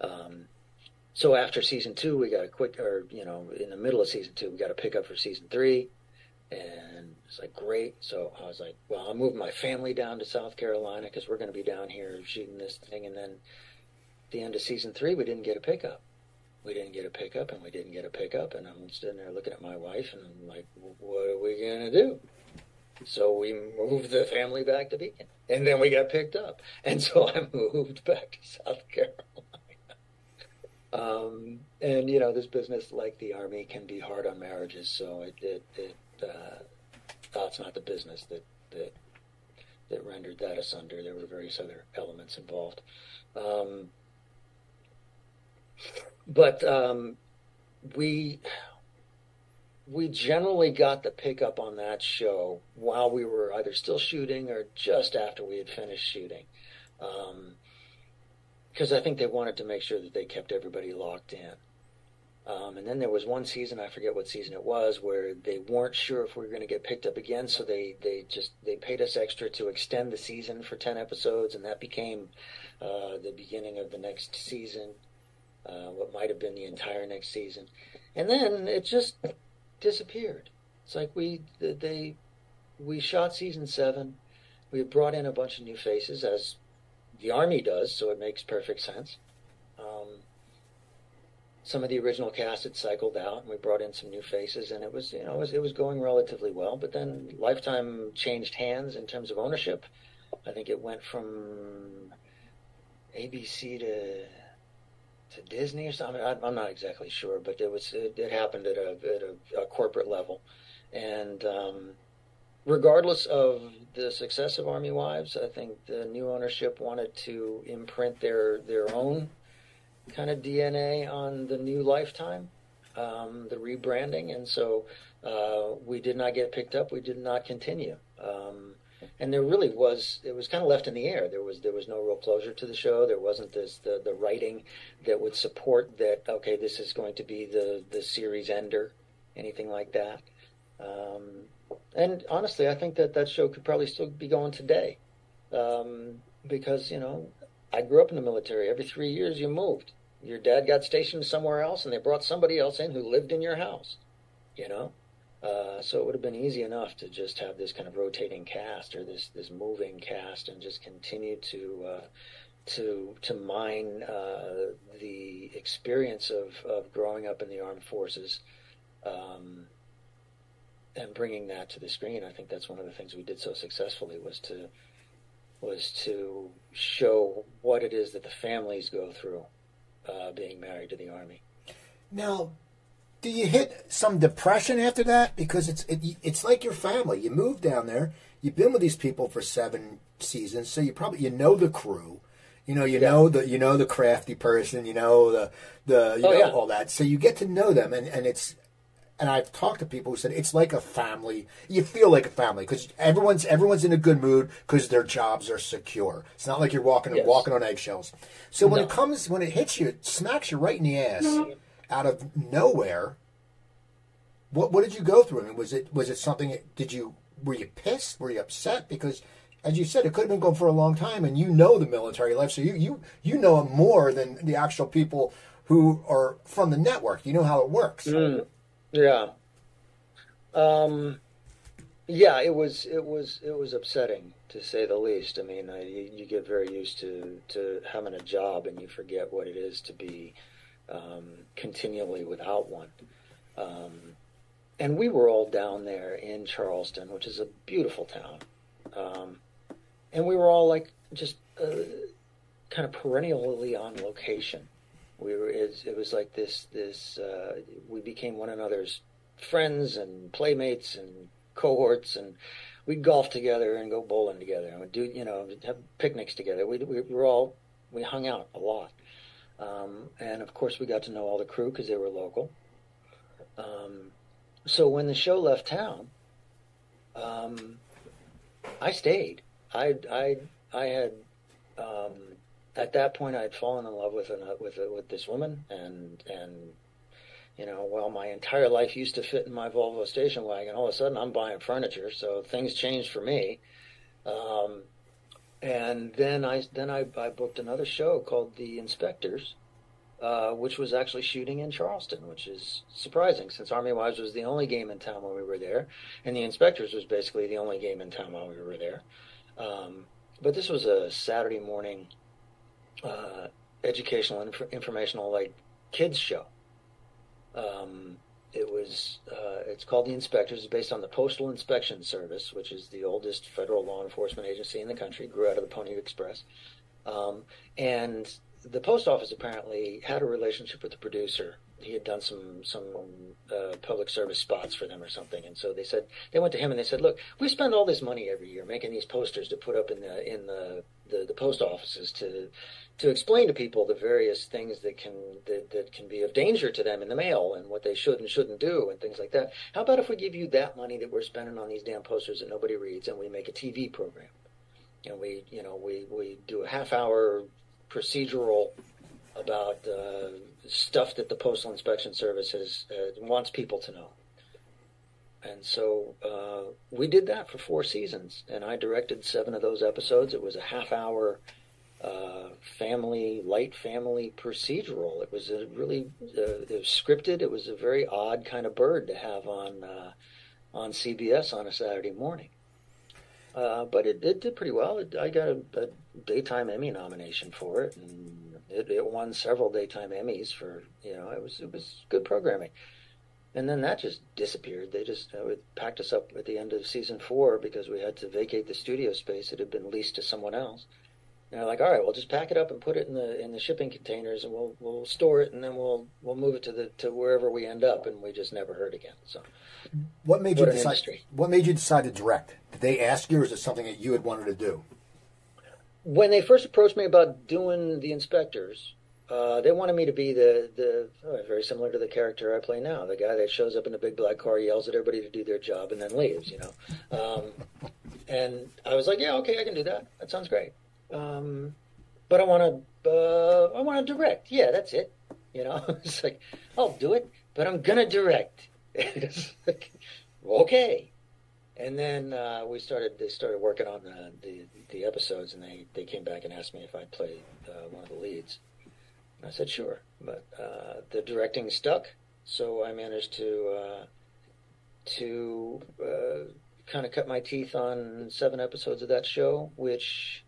Speaker 3: Um, so after season two, we got a quick, or you know, in the middle of season two, we got a pick up for season three, and it's like great. So I was like, well, I'll move my family down to South Carolina because we're going to be down here shooting this thing, and then the end of season three, we didn't get a pickup. We didn't get a pickup, and we didn't get a pickup, and I'm sitting there looking at my wife, and I'm like, "What are we gonna do?" So we moved the family back to Beacon, and then we got picked up, (laughs) and so I moved back to South (laughs) Carolina. Um, and you know, this business, like the army, can be hard on marriages. So it, it, it uh, that's not the business that that that rendered that asunder. There were various other elements involved. Um, but um, we we generally got the pickup on that show while we were either still shooting or just after we had finished shooting. Because um, I think they wanted to make sure that they kept everybody locked in. Um, and then there was one season, I forget what season it was, where they weren't sure if we were going to get picked up again, so they, they just they paid us extra to extend the season for ten episodes, and that became uh, the beginning of the next season, uh, what might have been the entire next season, and then it just disappeared. It's like we they we shot season seven, we brought in a bunch of new faces as the army does, so it makes perfect sense. Um, some of the original cast had cycled out, and we brought in some new faces, and it was you know it was, it was going relatively well. But then Lifetime changed hands in terms of ownership. I think it went from ABC to to Disney or something. I, am not exactly sure, but it was it, it happened at a at a, a corporate level, and um, regardless of the success of Army Wives, I think the new ownership wanted to imprint their their own kind of DNA on the new Lifetime, um, the rebranding, and so uh, we did not get picked up. We did not continue. Um, and there really was it was kind of left in the air. There was there was no real closure to the show. There wasn't this the, the writing that would support that okay this is going to be the the series ender anything like that. Um, and honestly i think that that show could probably still be going today. Um, because you know i grew up in the military. Every three years you moved. Your dad got stationed somewhere else and they brought somebody else in who lived in your house you know uh, so it would have been easy enough to just have this kind of rotating cast or this this moving cast and just continue to uh, to to mine uh, the experience of, of growing up in the armed forces um, and bringing that to the screen. I think that's one of the things we did so successfully was to was to show what it is that the families go through uh, being married to the army.
Speaker 2: Now, do you hit some depression after that? Because it's it, it's like your family. You move down there. You've been with these people for seven seasons, so you probably you know the crew. You know, you yeah. know the you know the crafty person. You know the the you oh, know yeah. all that. So you get to know them, and and it's and I've talked to people who said it's like a family. You feel like a family because everyone's everyone's in a good mood because their jobs are secure. It's not like you're walking yes. walking on eggshells. So when no. it comes when it hits you, it smacks you right in the ass. No out of nowhere. What what did you go through? I mean, was it was it something? Did you were you pissed? Were you upset? Because as you said, it could have been going for a long time, and you know the military life, so you you you know it more than the actual people who are from the network. You know how it works.
Speaker 3: Mm, yeah. Um, yeah, it was it was it was upsetting to say the least. I mean, I, you, you, get very used to to having a job, and you forget what it is to be um, continually without one. Um, and we were all down there in Charleston, which is a beautiful town. Um, and we were all like just uh, kind of perennially on location. We were it, it was like this this uh, we became one another's friends and playmates and cohorts and we'd golf together and go bowling together and we'd do you know have picnics together. We we were all we hung out a lot. Um, and of course, we got to know all the crew because they were local. Um, so when the show left town, um, I stayed. I I I had um, at that point I had fallen in love with a, with a, with this woman, and and you know, well, my entire life used to fit in my Volvo station wagon. All of a sudden, I'm buying furniture, so things changed for me. Um, and then I then I, I booked another show called The Inspectors, uh, which was actually shooting in Charleston, which is surprising since Army Wives was the only game in town when we were there, and The Inspectors was basically the only game in town while we were there. Um, but this was a Saturday morning, uh, educational inf- informational like kids show. Um, it was uh, it's called the Inspectors. It's based on the Postal Inspection Service, which is the oldest federal law enforcement agency in the country. Grew out of the Pony Express, um, and the post office apparently had a relationship with the producer. He had done some some uh, public service spots for them or something, and so they said they went to him and they said, "Look, we spend all this money every year making these posters to put up in the in the the, the post offices to to explain to people the various things that can that, that can be of danger to them in the mail and what they should and shouldn't do and things like that. How about if we give you that money that we're spending on these damn posters that nobody reads and we make a TV program and we you know we we do a half hour procedural about uh, stuff that the Postal Inspection Service has, uh, wants people to know. And so uh, we did that for four seasons, and I directed seven of those episodes. It was a half hour uh, family, light family procedural. It was a really uh, it was scripted. It was a very odd kind of bird to have on uh, on CBS on a Saturday morning. Uh, but it, it did pretty well. It, I got a, a, daytime Emmy nomination for it, and it, it, won several daytime Emmys for you know it was it was good programming. And then that just disappeared. They just uh, packed us up at the end of season four because we had to vacate the studio space. It had been leased to someone else. And they're like, all right, we'll just pack it up and put it in the in the shipping containers, and we'll we'll store it, and then we'll we'll move it to the to wherever we end up. And we just never heard again. So,
Speaker 2: what made
Speaker 3: what
Speaker 2: you decide?
Speaker 3: Industry.
Speaker 2: What made you decide to direct? Did they ask you, or is it something that you had wanted to do?
Speaker 3: When they first approached me about doing the inspectors, uh, they wanted me to be the the oh, very similar to the character I play now, the guy that shows up in the big black car, yells at everybody to do their job, and then leaves. You know, um, and I was like, yeah, okay, I can do that. That sounds great. Um, but I want to uh, I want to direct. Yeah, that's it. You know, (laughs) it's like I'll do it, but I'm gonna direct. (laughs) like, okay. And then uh, we started. They started working on the, the, the episodes, and they they came back and asked me if I'd play uh, one of the leads. I said sure, but uh, the directing stuck, so I managed to uh, to uh, kind of cut my teeth on seven episodes of that show, which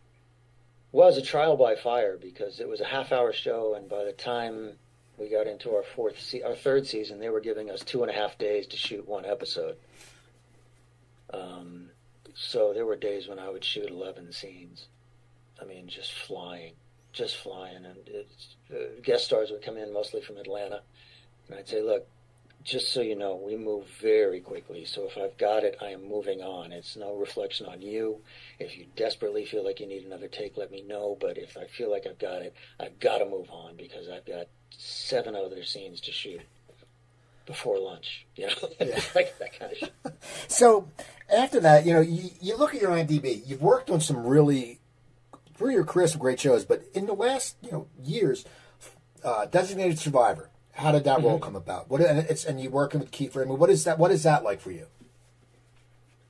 Speaker 3: was a trial by fire because it was a half hour show, and by the time we got into our fourth, se- our third season, they were giving us two and a half days to shoot one episode. Um, so there were days when I would shoot eleven scenes. I mean, just flying, just flying, and it's, uh, guest stars would come in mostly from Atlanta, and I'd say, "Look, just so you know, we move very quickly. So if I've got it, I am moving on. It's no reflection on you. If you desperately feel like you need another take, let me know. But if I feel like I've got it, I've got to move on because I've got seven other scenes to shoot before lunch. You know, (laughs)
Speaker 2: Yeah. (laughs)
Speaker 3: like that kind of shit. (laughs)
Speaker 2: So after that, you know, you, you look at your IMDb. You've worked on some really, through your career, some great shows. But in the last, you know, years, uh, Designated Survivor. How did that role come about? What and it's and you working with Kiefer. I mean, what is that? What is that like for you?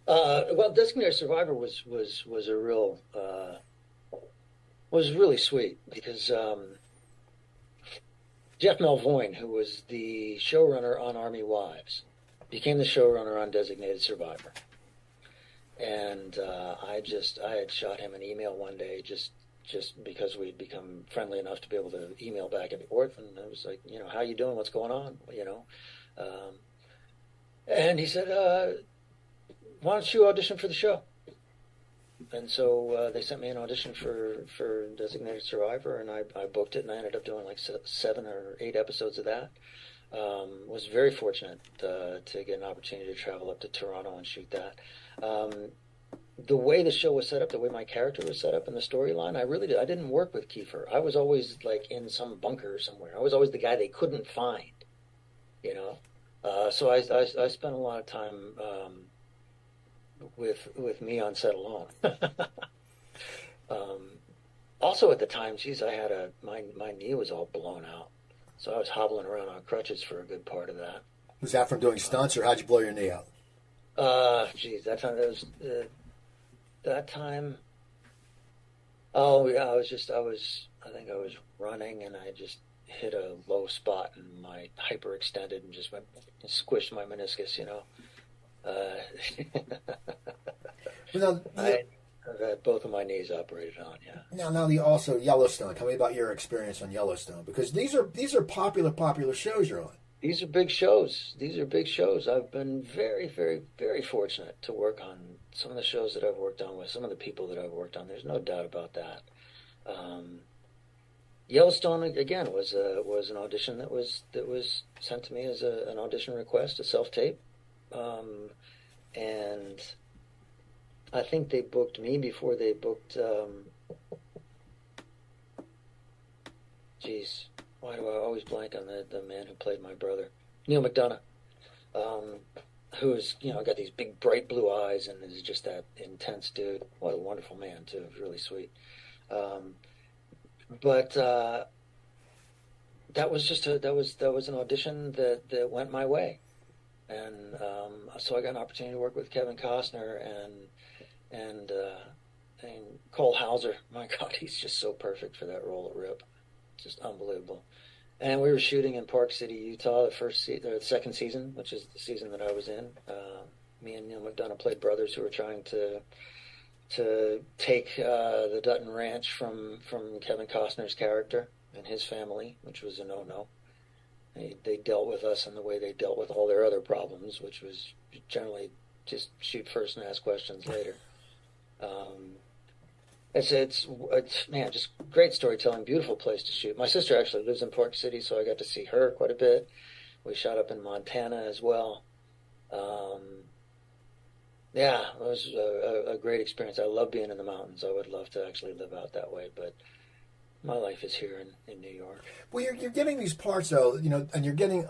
Speaker 3: Uh, well, Designated Survivor was was was a real uh, was really sweet because um, Jeff Melvoin, who was the showrunner on Army Wives, became the showrunner on Designated Survivor, and uh, I just I had shot him an email one day just just because we'd become friendly enough to be able to email back and forth, and I was like, you know, how you doing? What's going on? You know. Um, and he said, uh, why don't you audition for the show? And so uh, they sent me an audition for, for Designated Survivor, and I, I booked it, and I ended up doing like seven or eight episodes of that. Um, was very fortunate uh, to get an opportunity to travel up to Toronto and shoot that. Um, the way the show was set up, the way my character was set up in the storyline, I really did, I didn't work with Kiefer. I was always like in some bunker somewhere. I was always the guy they couldn't find, you know. Uh, so I, I, I spent a lot of time um, with with me on set alone. (laughs) um, also at the time, geez, I had a my my knee was all blown out, so I was hobbling around on crutches for a good part of that.
Speaker 2: Was that from doing stunts, or how'd you blow your knee out?
Speaker 3: Uh, geez, that time that was uh, that time. Oh yeah, I was just I was I think I was running and I just hit a low spot and my hyperextended and just went and squished my meniscus. You know. Uh, (laughs)
Speaker 2: now,
Speaker 3: I, I've had both of my knees operated on. Yeah.
Speaker 2: Now, now the also Yellowstone. Tell me about your experience on Yellowstone because these are these are popular popular shows you're on.
Speaker 3: These are big shows. These are big shows. I've been very, very, very fortunate to work on some of the shows that I've worked on with some of the people that I've worked on. There's no doubt about that. Um, Yellowstone again was a, was an audition that was that was sent to me as a, an audition request, a self tape, um, and I think they booked me before they booked. Um, geez, why do I always blank on the the man who played my brother, Neal McDonough, um, who's you know got these big bright blue eyes and is just that intense dude. What a wonderful man too, really sweet. Um, but uh, that was just a that was that was an audition that that went my way, and um, so I got an opportunity to work with Kevin Costner and and uh, and Cole Hauser. (laughs) My God, he's just so perfect for that role of Rip, just unbelievable. And we were shooting in Park City, Utah, the first se- the second season, which is the season that I was in. Uh, me and Neal McDonough played brothers who were trying to to take uh, the Dutton Ranch from from Kevin Costner's character and his family, which was a no-no. They, they dealt with us in the way they dealt with all their other problems, which was generally just shoot first and ask questions later. Um, it's, it's it's man, just great storytelling, beautiful place to shoot. My sister actually lives in Park City, so I got to see her quite a bit. We shot up in Montana as well. Um, yeah, it was a, a, great experience. I love being in the mountains. I would love to actually live out that way, but my life is here in, in New York.
Speaker 2: Well, you're, you're getting these parts though, you know, and you're getting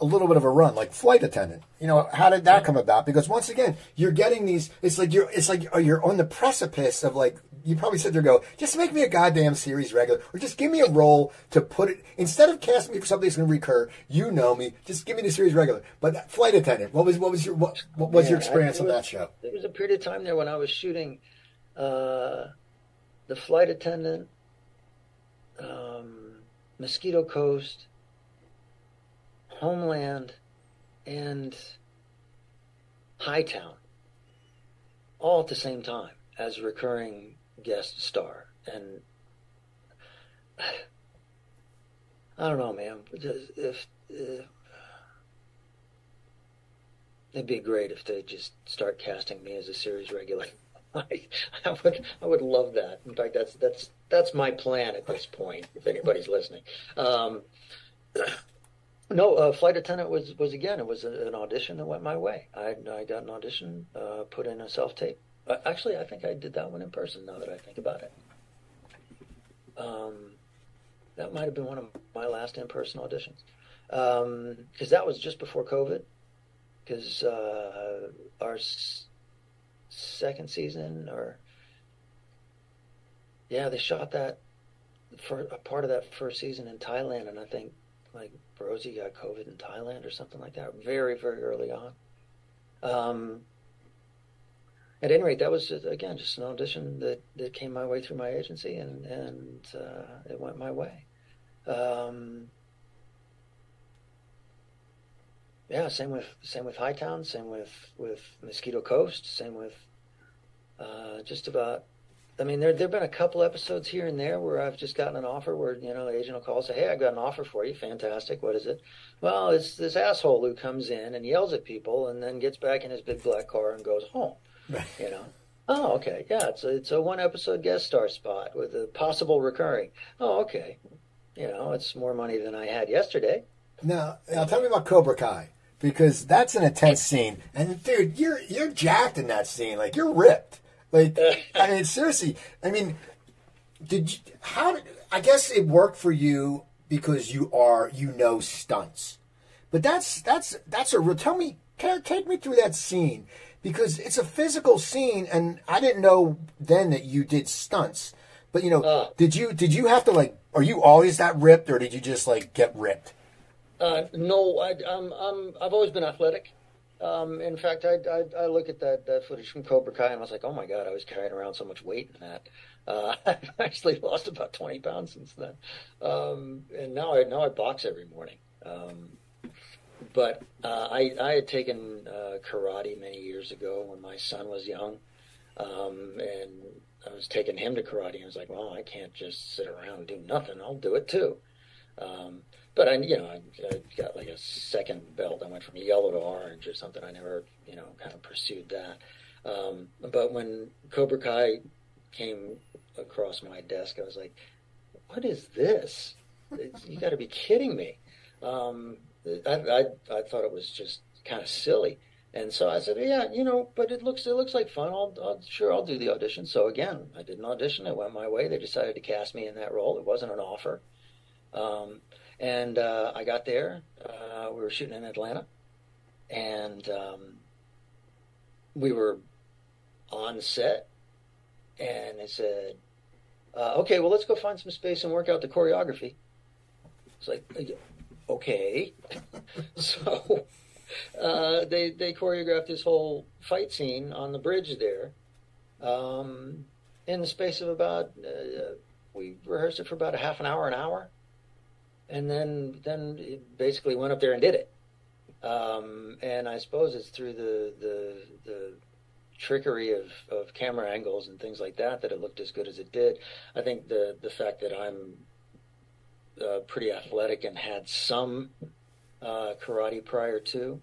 Speaker 2: a little bit of a run, like flight attendant. You know, how did that come about? Because once again, you're getting these. It's like you're. It's like you're on the precipice of like. You probably sit there and go, just make me a goddamn series regular, or just give me a role to put it. Instead of casting me for something that's going to recur, you know me. Just give me the series regular. But flight attendant, what was what was your what, what was yeah, your experience on that show?
Speaker 3: There was a period of time there when I was shooting uh, the flight attendant, um, Mosquito Coast, Homeland, and Hightown, all at the same time as recurring guest star. And (sighs) I don't know, man. If, if it'd be great if they just start casting me as a series regular. (laughs) I, I would I would love that. In fact, that's that's that's my plan at this point. If anybody's listening, um, (clears throat) no, uh, flight attendant was was again. It was a, an audition that went my way. I I got an audition, uh, put in a self tape. Uh, actually, I think I did that one in person. Now that I think about it, um, that might have been one of my last in person auditions because um, that was just before COVID. Because uh, our second season or yeah, they shot that for a part of that first season in Thailand, and I think like Rosie got COVID in Thailand or something like that, very very early on. Um, at any rate, that was again just an audition that, that came my way through my agency, and and uh, it went my way. Um, yeah, same with same with Hightown, same with with Mosquito Coast, same with uh, just about. I mean, there there've been a couple episodes here and there where I've just gotten an offer where you know the agent will call and say, "Hey, I got an offer for you. Fantastic. What is it?" Well, it's this asshole who comes in and yells at people and then gets back in his big black car and goes home. Right. you know. Oh, okay. Yeah, it's a, it's a one episode guest star spot with a possible recurring. Oh, okay. You know, it's more money than I had yesterday.
Speaker 2: Now, now tell me about Cobra Kai because that's an intense scene. And dude, you're you're jacked in that scene. Like you're ripped. Like I mean, seriously. I mean, did you, how did I guess it worked for you because you are you know stunts, but that's that's that's a real. Tell me, take me through that scene because it's a physical scene, and I didn't know then that you did stunts. But you know, uh, did you did you have to like? Are you always that ripped, or did you just like get ripped?
Speaker 3: Uh, no, I, I'm, I'm, I've always been athletic. Um, in fact, I, I, I, look at that, that footage from Cobra Kai and I was like, oh my God, I was carrying around so much weight in that. Uh, (laughs) I've actually lost about 20 pounds since then. Um, and now I, now I box every morning. Um, but uh, I, I had taken uh, karate many years ago when my son was young. Um, and I was taking him to karate. And I was like, well, I can't just sit around and do nothing. I'll do it too. Um, but I, you know, I, I got like a second belt. I went from yellow to orange or something. I never, you know, kind of pursued that. Um, but when Cobra Kai came across my desk, I was like, what is this? You got to be kidding me. Um, I, I, I thought it was just kind of silly. And so I said, yeah, you know, but it looks it looks like fun. I'll, I'll sure I'll do the audition. So again, I did an audition. It went my way. They decided to cast me in that role. It wasn't an offer. Um, and uh, I got there. Uh, we were shooting in Atlanta, and um, we were on set. And they said, uh, "Okay, well, let's go find some space and work out the choreography." It's like, okay. (laughs) so uh, they they choreographed this whole fight scene on the bridge there, um, in the space of about. Uh, we rehearsed it for about a half an hour, an hour, and then then basically went up there and did it. Um, and I suppose it's through the the, the trickery of, of camera angles and things like that that it looked as good as it did. I think the the fact that I'm uh, pretty athletic and had some uh, karate prior to,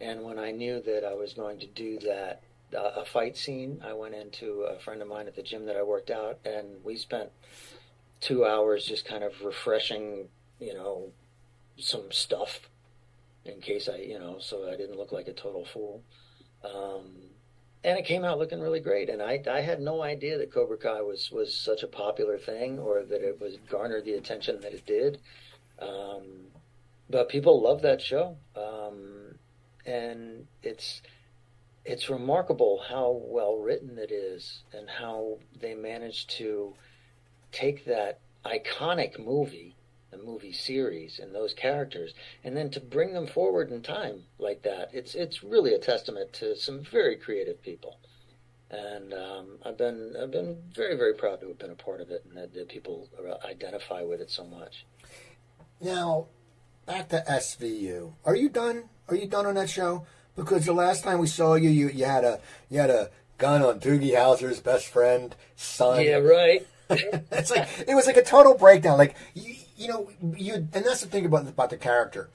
Speaker 3: and when I knew that I was going to do that uh, a fight scene, I went into a friend of mine at the gym that I worked out, and we spent two hours just kind of refreshing, you know, some stuff in case I, you know, so I didn't look like a total fool. Um, and it came out looking really great. And I, I had no idea that Cobra Kai was, was such a popular thing or that it was garnered the attention that it did. Um, but people love that show. Um, and it's, it's remarkable how well written it is and how they managed to take that iconic movie, the movie series, and those characters, and then to bring them forward in time like that. It's it's really a testament to some very creative people, and um, I've been I've been very very proud to have been a part of it, and that, that people identify with it so much.
Speaker 2: Now, back to SVU. Are you done? Are you done on that show? Because the last time we saw you, you, you had a you had a gun on Doogie Howser's best friend son.
Speaker 3: Yeah, right. (laughs)
Speaker 2: it's like it was like a total breakdown. Like you, you know, you and that's the thing about about the character.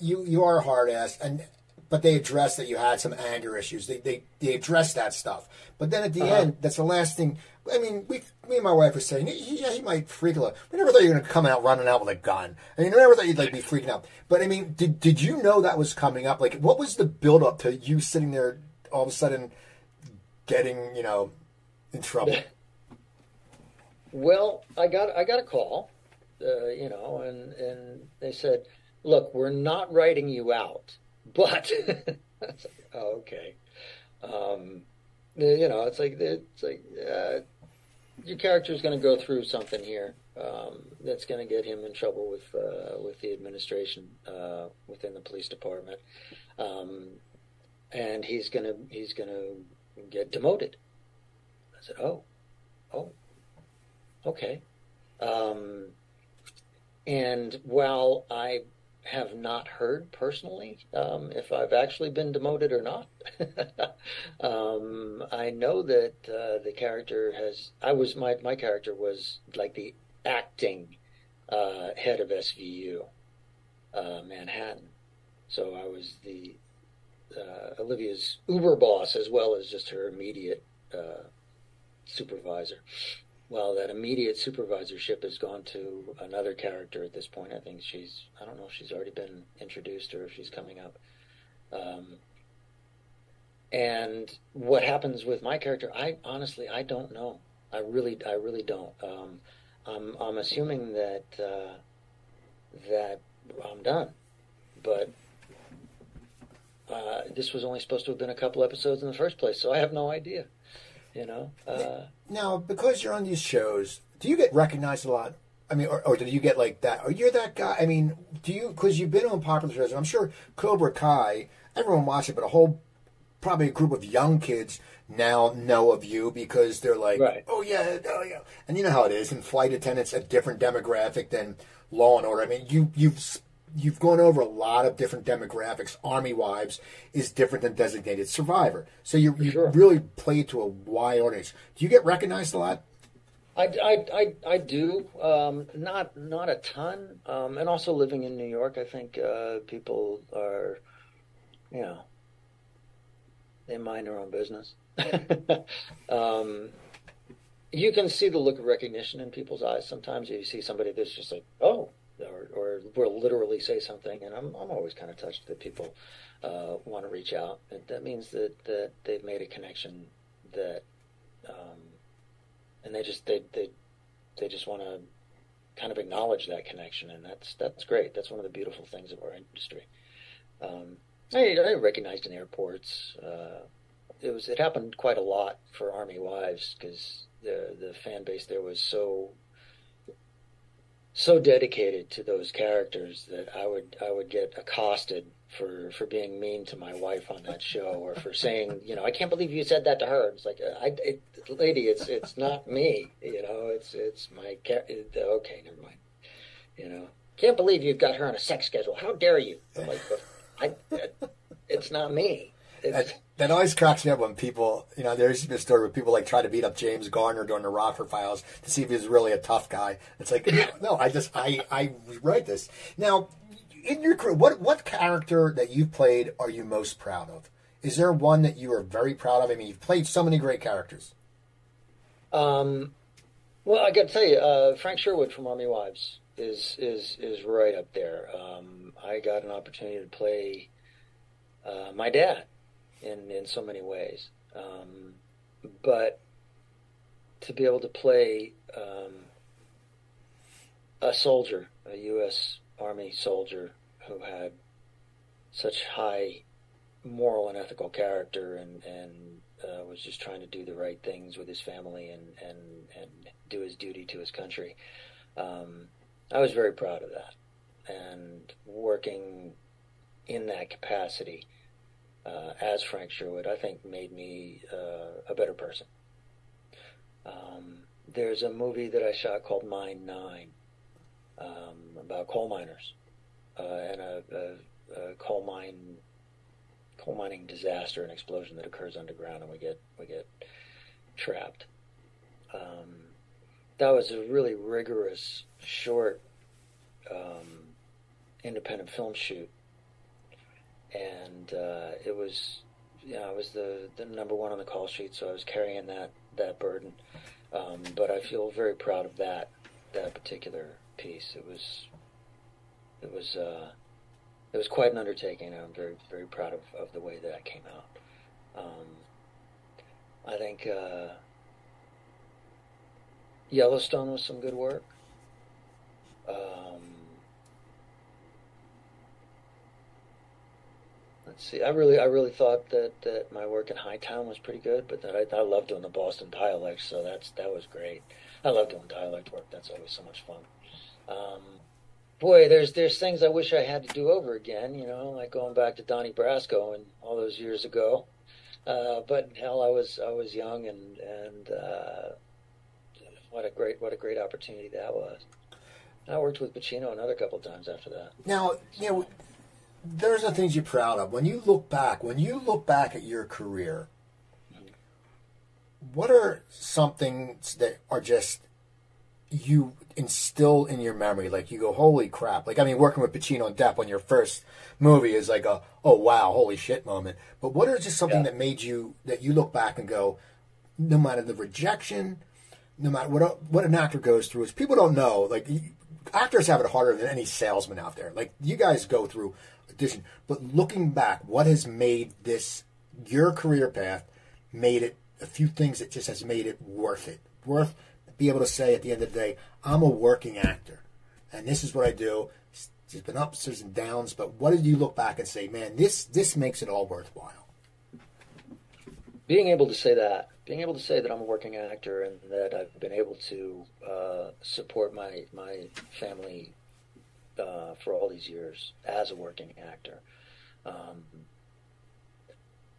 Speaker 2: You you are a hard ass, and but they address that you had some anger issues. They they they address that stuff. But then at the uh-huh. end, that's the last thing. I mean, we, me and my wife were saying, yeah, he might freak a little. We never thought you were going to come out running out with a gun. I mean, we never thought you'd like be freaking out. But I mean, did did you know that was coming up? Like, what was the build up to you sitting there all of a sudden getting, you know, in trouble? (laughs)
Speaker 3: Well, I got I got a call, uh, you know, and and they said, "Look, we're not writing you out, but (laughs) oh, okay." Um, you know, it's like it's like uh, your character is going to go through something here um, that's going to get him in trouble with uh, with the administration uh, within the police department, um, and he's gonna he's gonna get demoted. I said, "Oh, oh, Okay. Um, and while I have not heard personally um, if I've actually been demoted or not, (laughs) um, I know that uh, the character has. I was my my character was like the acting uh, head of SVU uh, Manhattan, so I was the uh, Olivia's Uber boss as well as just her immediate uh, supervisor well, that immediate supervisorship has gone to another character at this point. I think she's, I don't know if she's already been introduced or if she's coming up. Um, and what happens with my character, I honestly, I don't know. I really, I really don't. Um, I'm, I'm assuming that, uh, that I'm done, but uh, this was only supposed to have been a couple episodes in the first place, so I have no idea. You know. Uh,
Speaker 2: now, because you're on these shows, do you get recognized a lot? I mean, or, or do you get like that? Or you're that guy? I mean, do you? Because you've been on popular shows. I'm sure Cobra Kai. Everyone watches it, but a whole probably a group of young kids now know of you because they're like,
Speaker 3: right.
Speaker 2: oh yeah, oh yeah, and you know how it is. And flight attendants a different demographic than Law and Order. I mean, you you've you've gone over a lot of different demographics. Army Wives is different than Designated Survivor, so you you
Speaker 3: Sure.
Speaker 2: really play to a wide audience. Do you get recognized a lot?
Speaker 3: I, I, I, I do um, not not a ton, um, and also living in New York, I think uh, people are, you know, they mind their own business. (laughs) um, you can see the look of recognition in people's eyes. Sometimes you see somebody that's just like, oh, or, or will literally say something, and I'm I'm always kind of touched that people uh, want to reach out. That, that means that that they've made a connection that. Um, and they just they they they just want to kind of acknowledge that connection, and that's that's great. That's one of the beautiful things of our industry. Um, I, I recognized in airports. Uh, it was it happened quite a lot for Army Wives because the the fan base there was so so dedicated to those characters that I would I would get accosted for for being mean to my wife on that show or for saying you know I can't believe you said that to her. It's like uh, I, it, lady, it's it's not me. You know, it's it's my okay, never mind. You know, can't believe you've got her on a sex schedule. How dare you? I'm like, I, it's not me.
Speaker 2: That, that always cracks me up when people, you know, there's this story where people like try to beat up James Garner during the Rockford Files to see if he's really a tough guy. It's like, no, I just, I, I write this. Now, in your career, what, what character that you've played are you most proud of? Is there one that you are very proud of? I mean, you've played so many great characters.
Speaker 3: Um, well, I got to tell you, uh, Frank Sherwood from Army Wives is is is right up there. Um, I got an opportunity to play uh, my dad in in so many ways, um, but to be able to play um, a soldier, a U.S. Army soldier who had such high moral and ethical character and and uh, was just trying to do the right things with his family and and and do his duty to his country. Um, I was very proud of that, and working in that capacity uh, as Frank Sherwood, I think made me uh, a better person. Um, there's a movie that I shot called Mine Nine um, about coal miners uh, and a, a, a coal mine coal mining disaster, an explosion that occurs underground, and we get we get trapped. Um, that was a really rigorous, short, um, independent film shoot, and uh, it was, you know, I was the, the number one on the call sheet, so I was carrying that that burden. Um, but I feel very proud of that that particular piece. It was, it was. Uh, it was quite an undertaking. I'm very, very proud of, of the way that came out. Um, I think uh, Yellowstone was some good work. Um, let's see. I really, I really thought that, that my work in Hightown was pretty good, but that I, I love doing the Boston dialect, so that's that was great. I love doing dialect work. That's always so much fun. Um, boy, there's there's things I wish I had to do over again. You know, like going back to Donnie Brasco and all those years ago. Uh, but hell, I was I was young and and uh, what a great what a great opportunity that was. I worked with Pacino another couple times after that.
Speaker 2: Now, you know, there's the things you're proud of. When you look back, when you look back at your career, what are some things that are just you instill in your memory? Like you go, holy crap! Like I mean, working with Pacino and Depp on your first movie is like a oh wow, holy shit moment. But what are just something
Speaker 3: Yeah.
Speaker 2: that made you that you look back and go, no matter the rejection, no matter what what an actor goes through, is people don't know. Like actors have it harder than any salesman out there. Like you guys go through but looking back, what has made this your career path made it a few things that just has made it worth it, worth be able to say at the end of the day, I'm a working actor, and this is what I do. There's been ups, there's been downs, but what did you look back and say, man, this this makes it all worthwhile?
Speaker 3: being able to say that, being able to say that I'm a working actor and that I've been able to uh, support my my family uh, for all these years as a working actor. Um,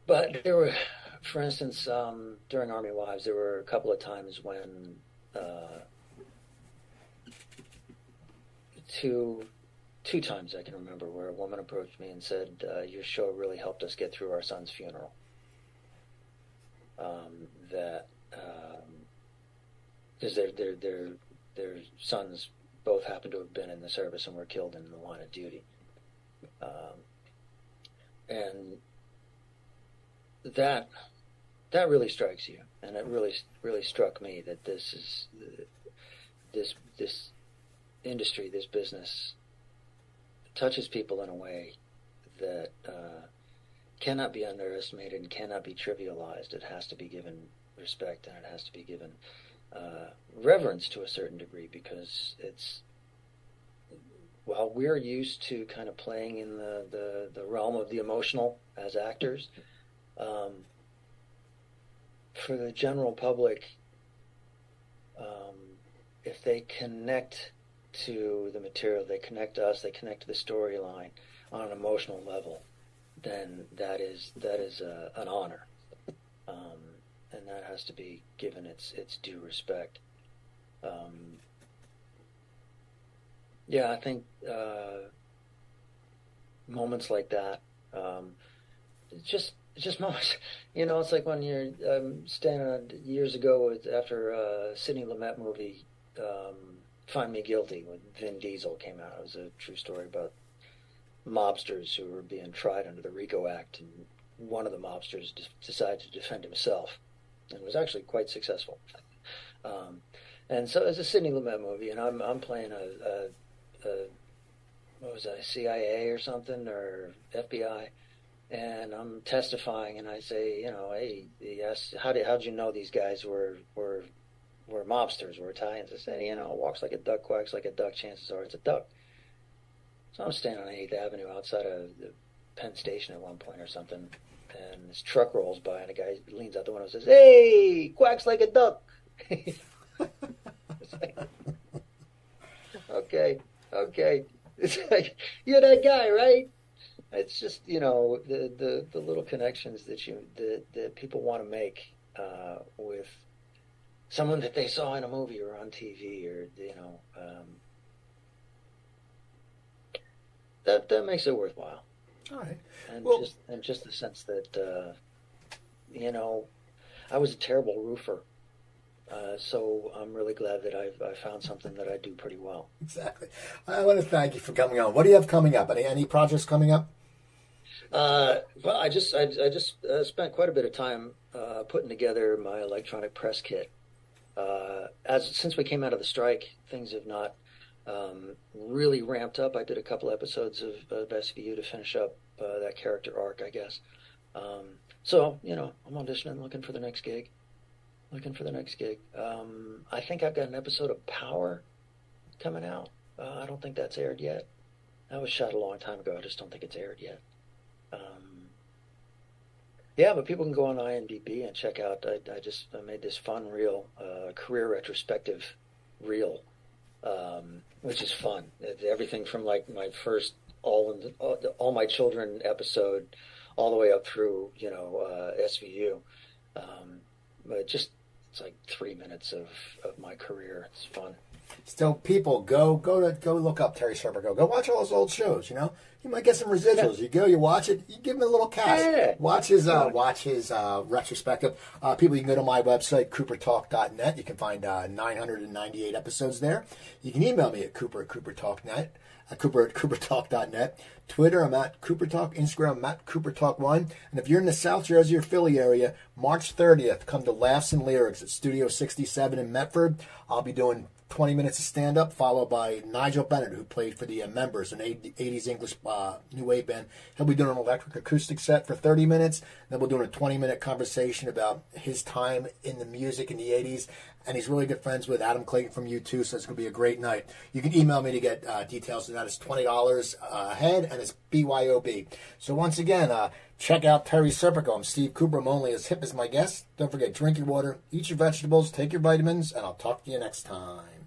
Speaker 3: but there were, for instance, um, during Army Wives, there were a couple of times when uh, to two times I can remember where a woman approached me and said, uh, "Your show really helped us get through our son's funeral." Um, that because um, their their their their sons both happened to have been in the service and were killed in the line of duty, um, and that that really strikes you, and it really really struck me that this is this this industry, this business touches people in a way that uh, cannot be underestimated and cannot be trivialized. It has to be given respect and it has to be given uh, reverence to a certain degree because it's while we're used to kind of playing in the, the, the realm of the emotional as actors, um, for the general public, um, if they connect to the material, they connect to us, they connect to the storyline on an emotional level, then that is that is a, an honor, um, and that has to be given its its due respect. Um, yeah, I think uh, moments like that, um, just just (laughs) moments. You know, it's like when you're um, standing years ago after a Sidney Lumet movie, um, "Find Me Guilty," when Vin Diesel came out. It was a true story about mobsters who were being tried under the RICO Act, and one of the mobsters decided to defend himself, and was actually quite successful. Um, and so it's a Sidney Lumet movie, and I'm I'm playing a, a uh, what was I, CIA or something or FBI, and I'm testifying, and I say, you know, hey, yes, how did how'd you know these guys were were were mobsters, were Italians? I said, you know, walks like a duck, quacks like a duck. Chances are it's a duck. So I'm standing on Eighth Avenue outside of the Penn Station at one point or something, and this truck rolls by, and a guy leans out the window and says, "Hey, quacks like a duck." (laughs) like, okay okay, (laughs) it's like you're that guy, right? It's just you know the the, the little connections that you that, that people want to make uh, with someone that they saw in a movie or on TV or you know um, that that makes it worthwhile.
Speaker 2: All right.
Speaker 3: And
Speaker 2: well,
Speaker 3: just and just the sense that uh, you know I was a terrible roofer uh, so I'm really glad that I've, I found something that I do pretty well.
Speaker 2: Exactly. I want to thank you for coming on. What do you have coming up? Any any projects coming up?
Speaker 3: Uh, well, I just I, I just uh, spent quite a bit of time uh, putting together my electronic press kit. Uh, as since we came out of the strike, things have not um, really ramped up. I did a couple episodes of, of SVU to finish up that character arc, I guess. Um, so you know, I'm auditioning, looking for the next gig looking for the next gig. Um, I think I've got an episode of Power coming out. Uh, I don't think that's aired yet. That was shot a long time ago. I just don't think it's aired yet. Um, yeah, but people can go on IMDb and check out. I, I just I made this fun reel, uh, career retrospective reel, um, which is fun. Everything from like my first all in, all, all my children episode, all the way up through you know uh, SVU. Um, but just it's like three minutes of, of my career. It's fun.
Speaker 2: Still, people go go to go look up Terry Serpico. Go go watch all his old shows. You know, you might get some residuals. You go, you watch it, you give him a little cash. Yeah. Watch his uh, watch his uh, retrospective. Uh, people, you can go to my website coopertalk.net. You can find uh, 998 episodes there. You can email me at cooper at coopertalk.net at Cooper at CooperTalk.net. Twitter, I'm at Cooper Talk. Instagram, I'm at Cooper Talk One. And if you're in the South Jersey or Philly area, March 30th, come to Laughs and Lyrics at Studio 67 in Medford. I'll be doing 20 minutes of stand up, followed by Nigel Bennett, who played for the uh, members, an 80s English uh, new wave band. He'll be doing an electric acoustic set for 30 minutes. Then we'll do a 20 minute conversation about his time in the music in the 80s. And he's really good friends with Adam Clayton from U2, so it's going to be a great night. You can email me to get uh, details of that. It's $20 a head, and it's BYOB. So once again, uh, check out Terry Serpico. I'm Steve Cooper. I'm only as hip as my guest. Don't forget, drink your water, eat your vegetables, take your vitamins, and I'll talk to you next time.